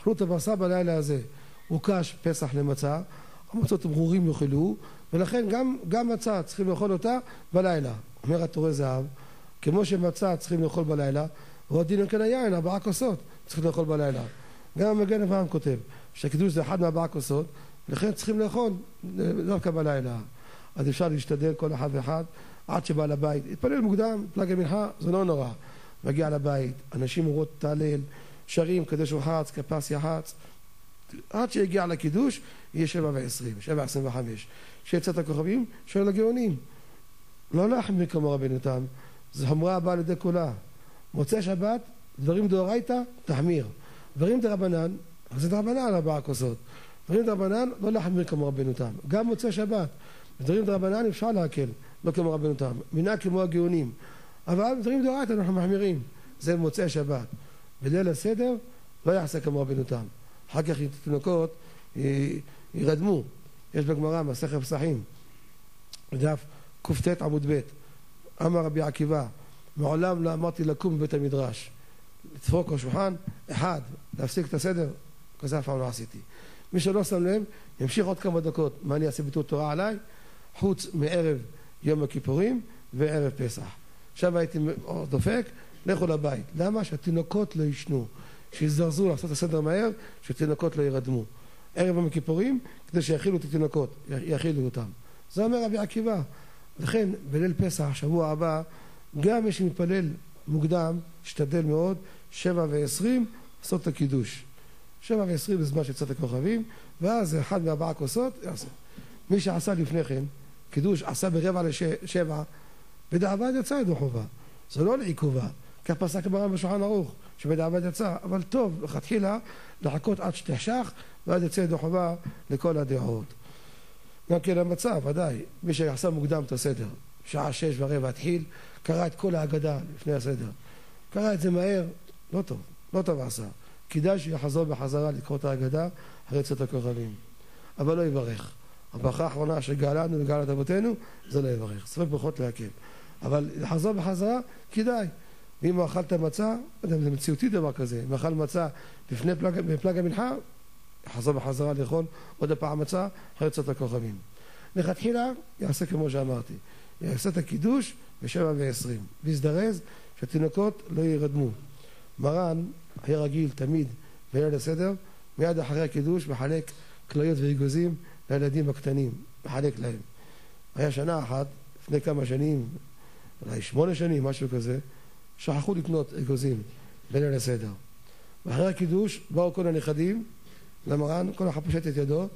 אכלו את הבשר בלילה הזה. הוקש פסח למצה, המצות ברורים יאכלו, ולכן גם, גם מצה צריכים לאכול אותה בלילה. אומר התורה זהב, כמו שמצה צריכים לאכול בלילה, ועוד דין כן היין, ארבעה כוסות צריכים לאכול בלילה. גם המגן אברהם כותב שהקידוש זה אחד מארבעה כוסות, ולכן צריכים לאכול דווקא בלילה. אז אפשר להשתדל כל אחד ואחד עד שבא לבית. התפלל מוקדם, פלג המנחה, זה לא נורא. מגיע לבית, אנשים אומרות תהלל, שרים קדש וחץ, כפס יחץ, עד שיגיע לקידוש יהיה שבע ועשרים, שבע עשרים וחמש. שיצאת הכוכבים, שואל הגאונים. לא להחמיר כמו רבנו תם, זו חומרה הבאה לידי כולה. מוצאי שבת, דברים דאורייתא, תחמיר. דברים דרבנן, זה דרבנן ארבעה כוסות. דברים דרבנן, לא להחמיר כמו רבנו תם. גם מוצאי שבת. דברים דרבנן אפשר להקל, לא כמו רבנו תם. מנהג כמו הגאונים. אבל דברים דאורייתא אנחנו מחמירים. זה מוצאי שבת. בליל הסדר לא יעשה כמו רבנו תם. אחר כך תינוקות יירדמו. יש בגמרא מסכת פסחים, דף קט עמוד ב', אמר רבי עקיבא, מעולם לא אמרתי לקום בבית המדרש. לדפוק השולחן, אחד, להפסיק את הסדר, כזה אף פעם לא עשיתי. מי שלא שם לב, ימשיך עוד כמה דקות מה אני אעשה ביטול תורה עליי, חוץ מערב יום הכיפורים וערב פסח. עכשיו הייתי דופק, לכו לבית. למה? שהתינוקות לא יישנו, שיזדרזו לעשות את הסדר מהר, שתינוקות לא ירדמו. ערב יום הכיפורים, כדי שיאכילו את התינוקות, יאכילו אותם. זה אומר רבי עקיבא. לכן, בליל פסח, שבוע הבא, גם מי שמתפלל מוקדם, ישתדל מאוד, שבע ועשרים, לעשות את הקידוש. שבע ועשרים בזמן שיצאת הכוכבים, ואז אחד מארבעה כוסות יעשה. מי שעשה לפני כן, קידוש, עשה ברבע לשבע, בדיעבד יצא ידו חובה. זה לא לעיכובה. כך פסק מרן בשולחן ערוך, שבדיעבד יצא. אבל טוב, לכתחילה, לחכות עד שתחשך, ואז יצא ידו חובה לכל הדעות. גם כן המצב, ודאי, מי שעשה מוקדם את הסדר, שעה שש ורבע התחיל, קרא את כל ההגדה לפני הסדר. קרא את זה מהר, לא טוב, לא טוב עשה. כדאי שיחזור בחזרה לקרוא את ההגדה אחרי צאת הכוכבים. אבל לא יברך. הברכה האחרונה שגאלנו וגאלת אבותינו, זה לא יברך. ספק ברכות להקל. אבל לחזור בחזרה, כדאי. ואם הוא אכל את המצה, לא זה מציאותי דבר כזה, אם אכל מצה לפני פלג, פלג המנחה, יחזור בחזרה לאכול עוד הפעם מצה אחרי צאת הכוכבים. לכתחילה יעשה כמו שאמרתי, יעשה את הקידוש בשבע ועשרים, ויזדרז שהתינוקות לא יירדמו. מרן היה רגיל תמיד בליל הסדר, מיד אחרי הקידוש מחלק כליות ואגוזים לילדים הקטנים, מחלק להם. היה שנה אחת, לפני כמה שנים, אולי שמונה שנים, משהו כזה, שכחו לקנות אגוזים בליל הסדר. ואחרי הקידוש באו כל הנכדים למרן, כל אחד פושט את ידו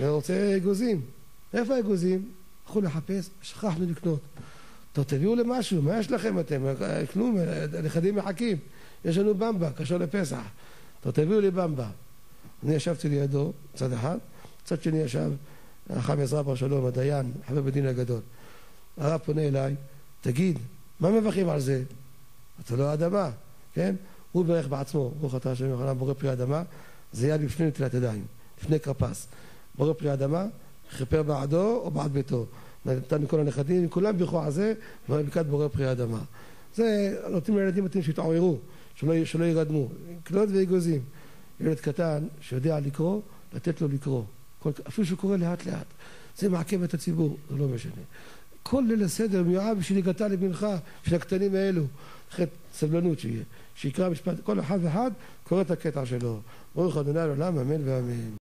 ורוצה אגוזים. איפה האגוזים? הלכו לחפש, שכחנו לקנות. טוב, תביאו למשהו, מה יש לכם אתם? כלום, הנכדים מחכים. יש לנו במבה, קשור לפסח. טוב, תביאו לי במבה. אני ישבתי לידו, צד אחד, צד שני ישב החם עזרא בר שלום, הדיין, חבר בדין הגדול. הרב פונה אליי, תגיד, מה מברכים על זה? אתה לא האדמה, כן? הוא ברך בעצמו, ברוך אתה השם יוחנן בורא פרי אדמה, זה היה לפני נטילת ידיים, לפני כרפס. בורא פרי אדמה, כפר בעדו או בעד ביתו. נתן לכל הנכדים, כולם בירכו על זה, ברכת בורא פרי אדמה. זה נותנים לילדים מתאים שיתעוררו, שלא, שלא ירדמו. כלות ואגוזים. ילד קטן שיודע לקרוא, לתת לו לקרוא. אפילו שהוא קורא לאט לאט. זה מעכב את הציבור, זה לא משנה. כל ליל הסדר מיועד בשביל הגעתה למנחה של הקטנים האלו. אחרי סבלנות שיהיה. שיקרא משפט, כל אחד ואחד קורא את הקטע שלו. ברוך ה' לעולם, אמן ואמן.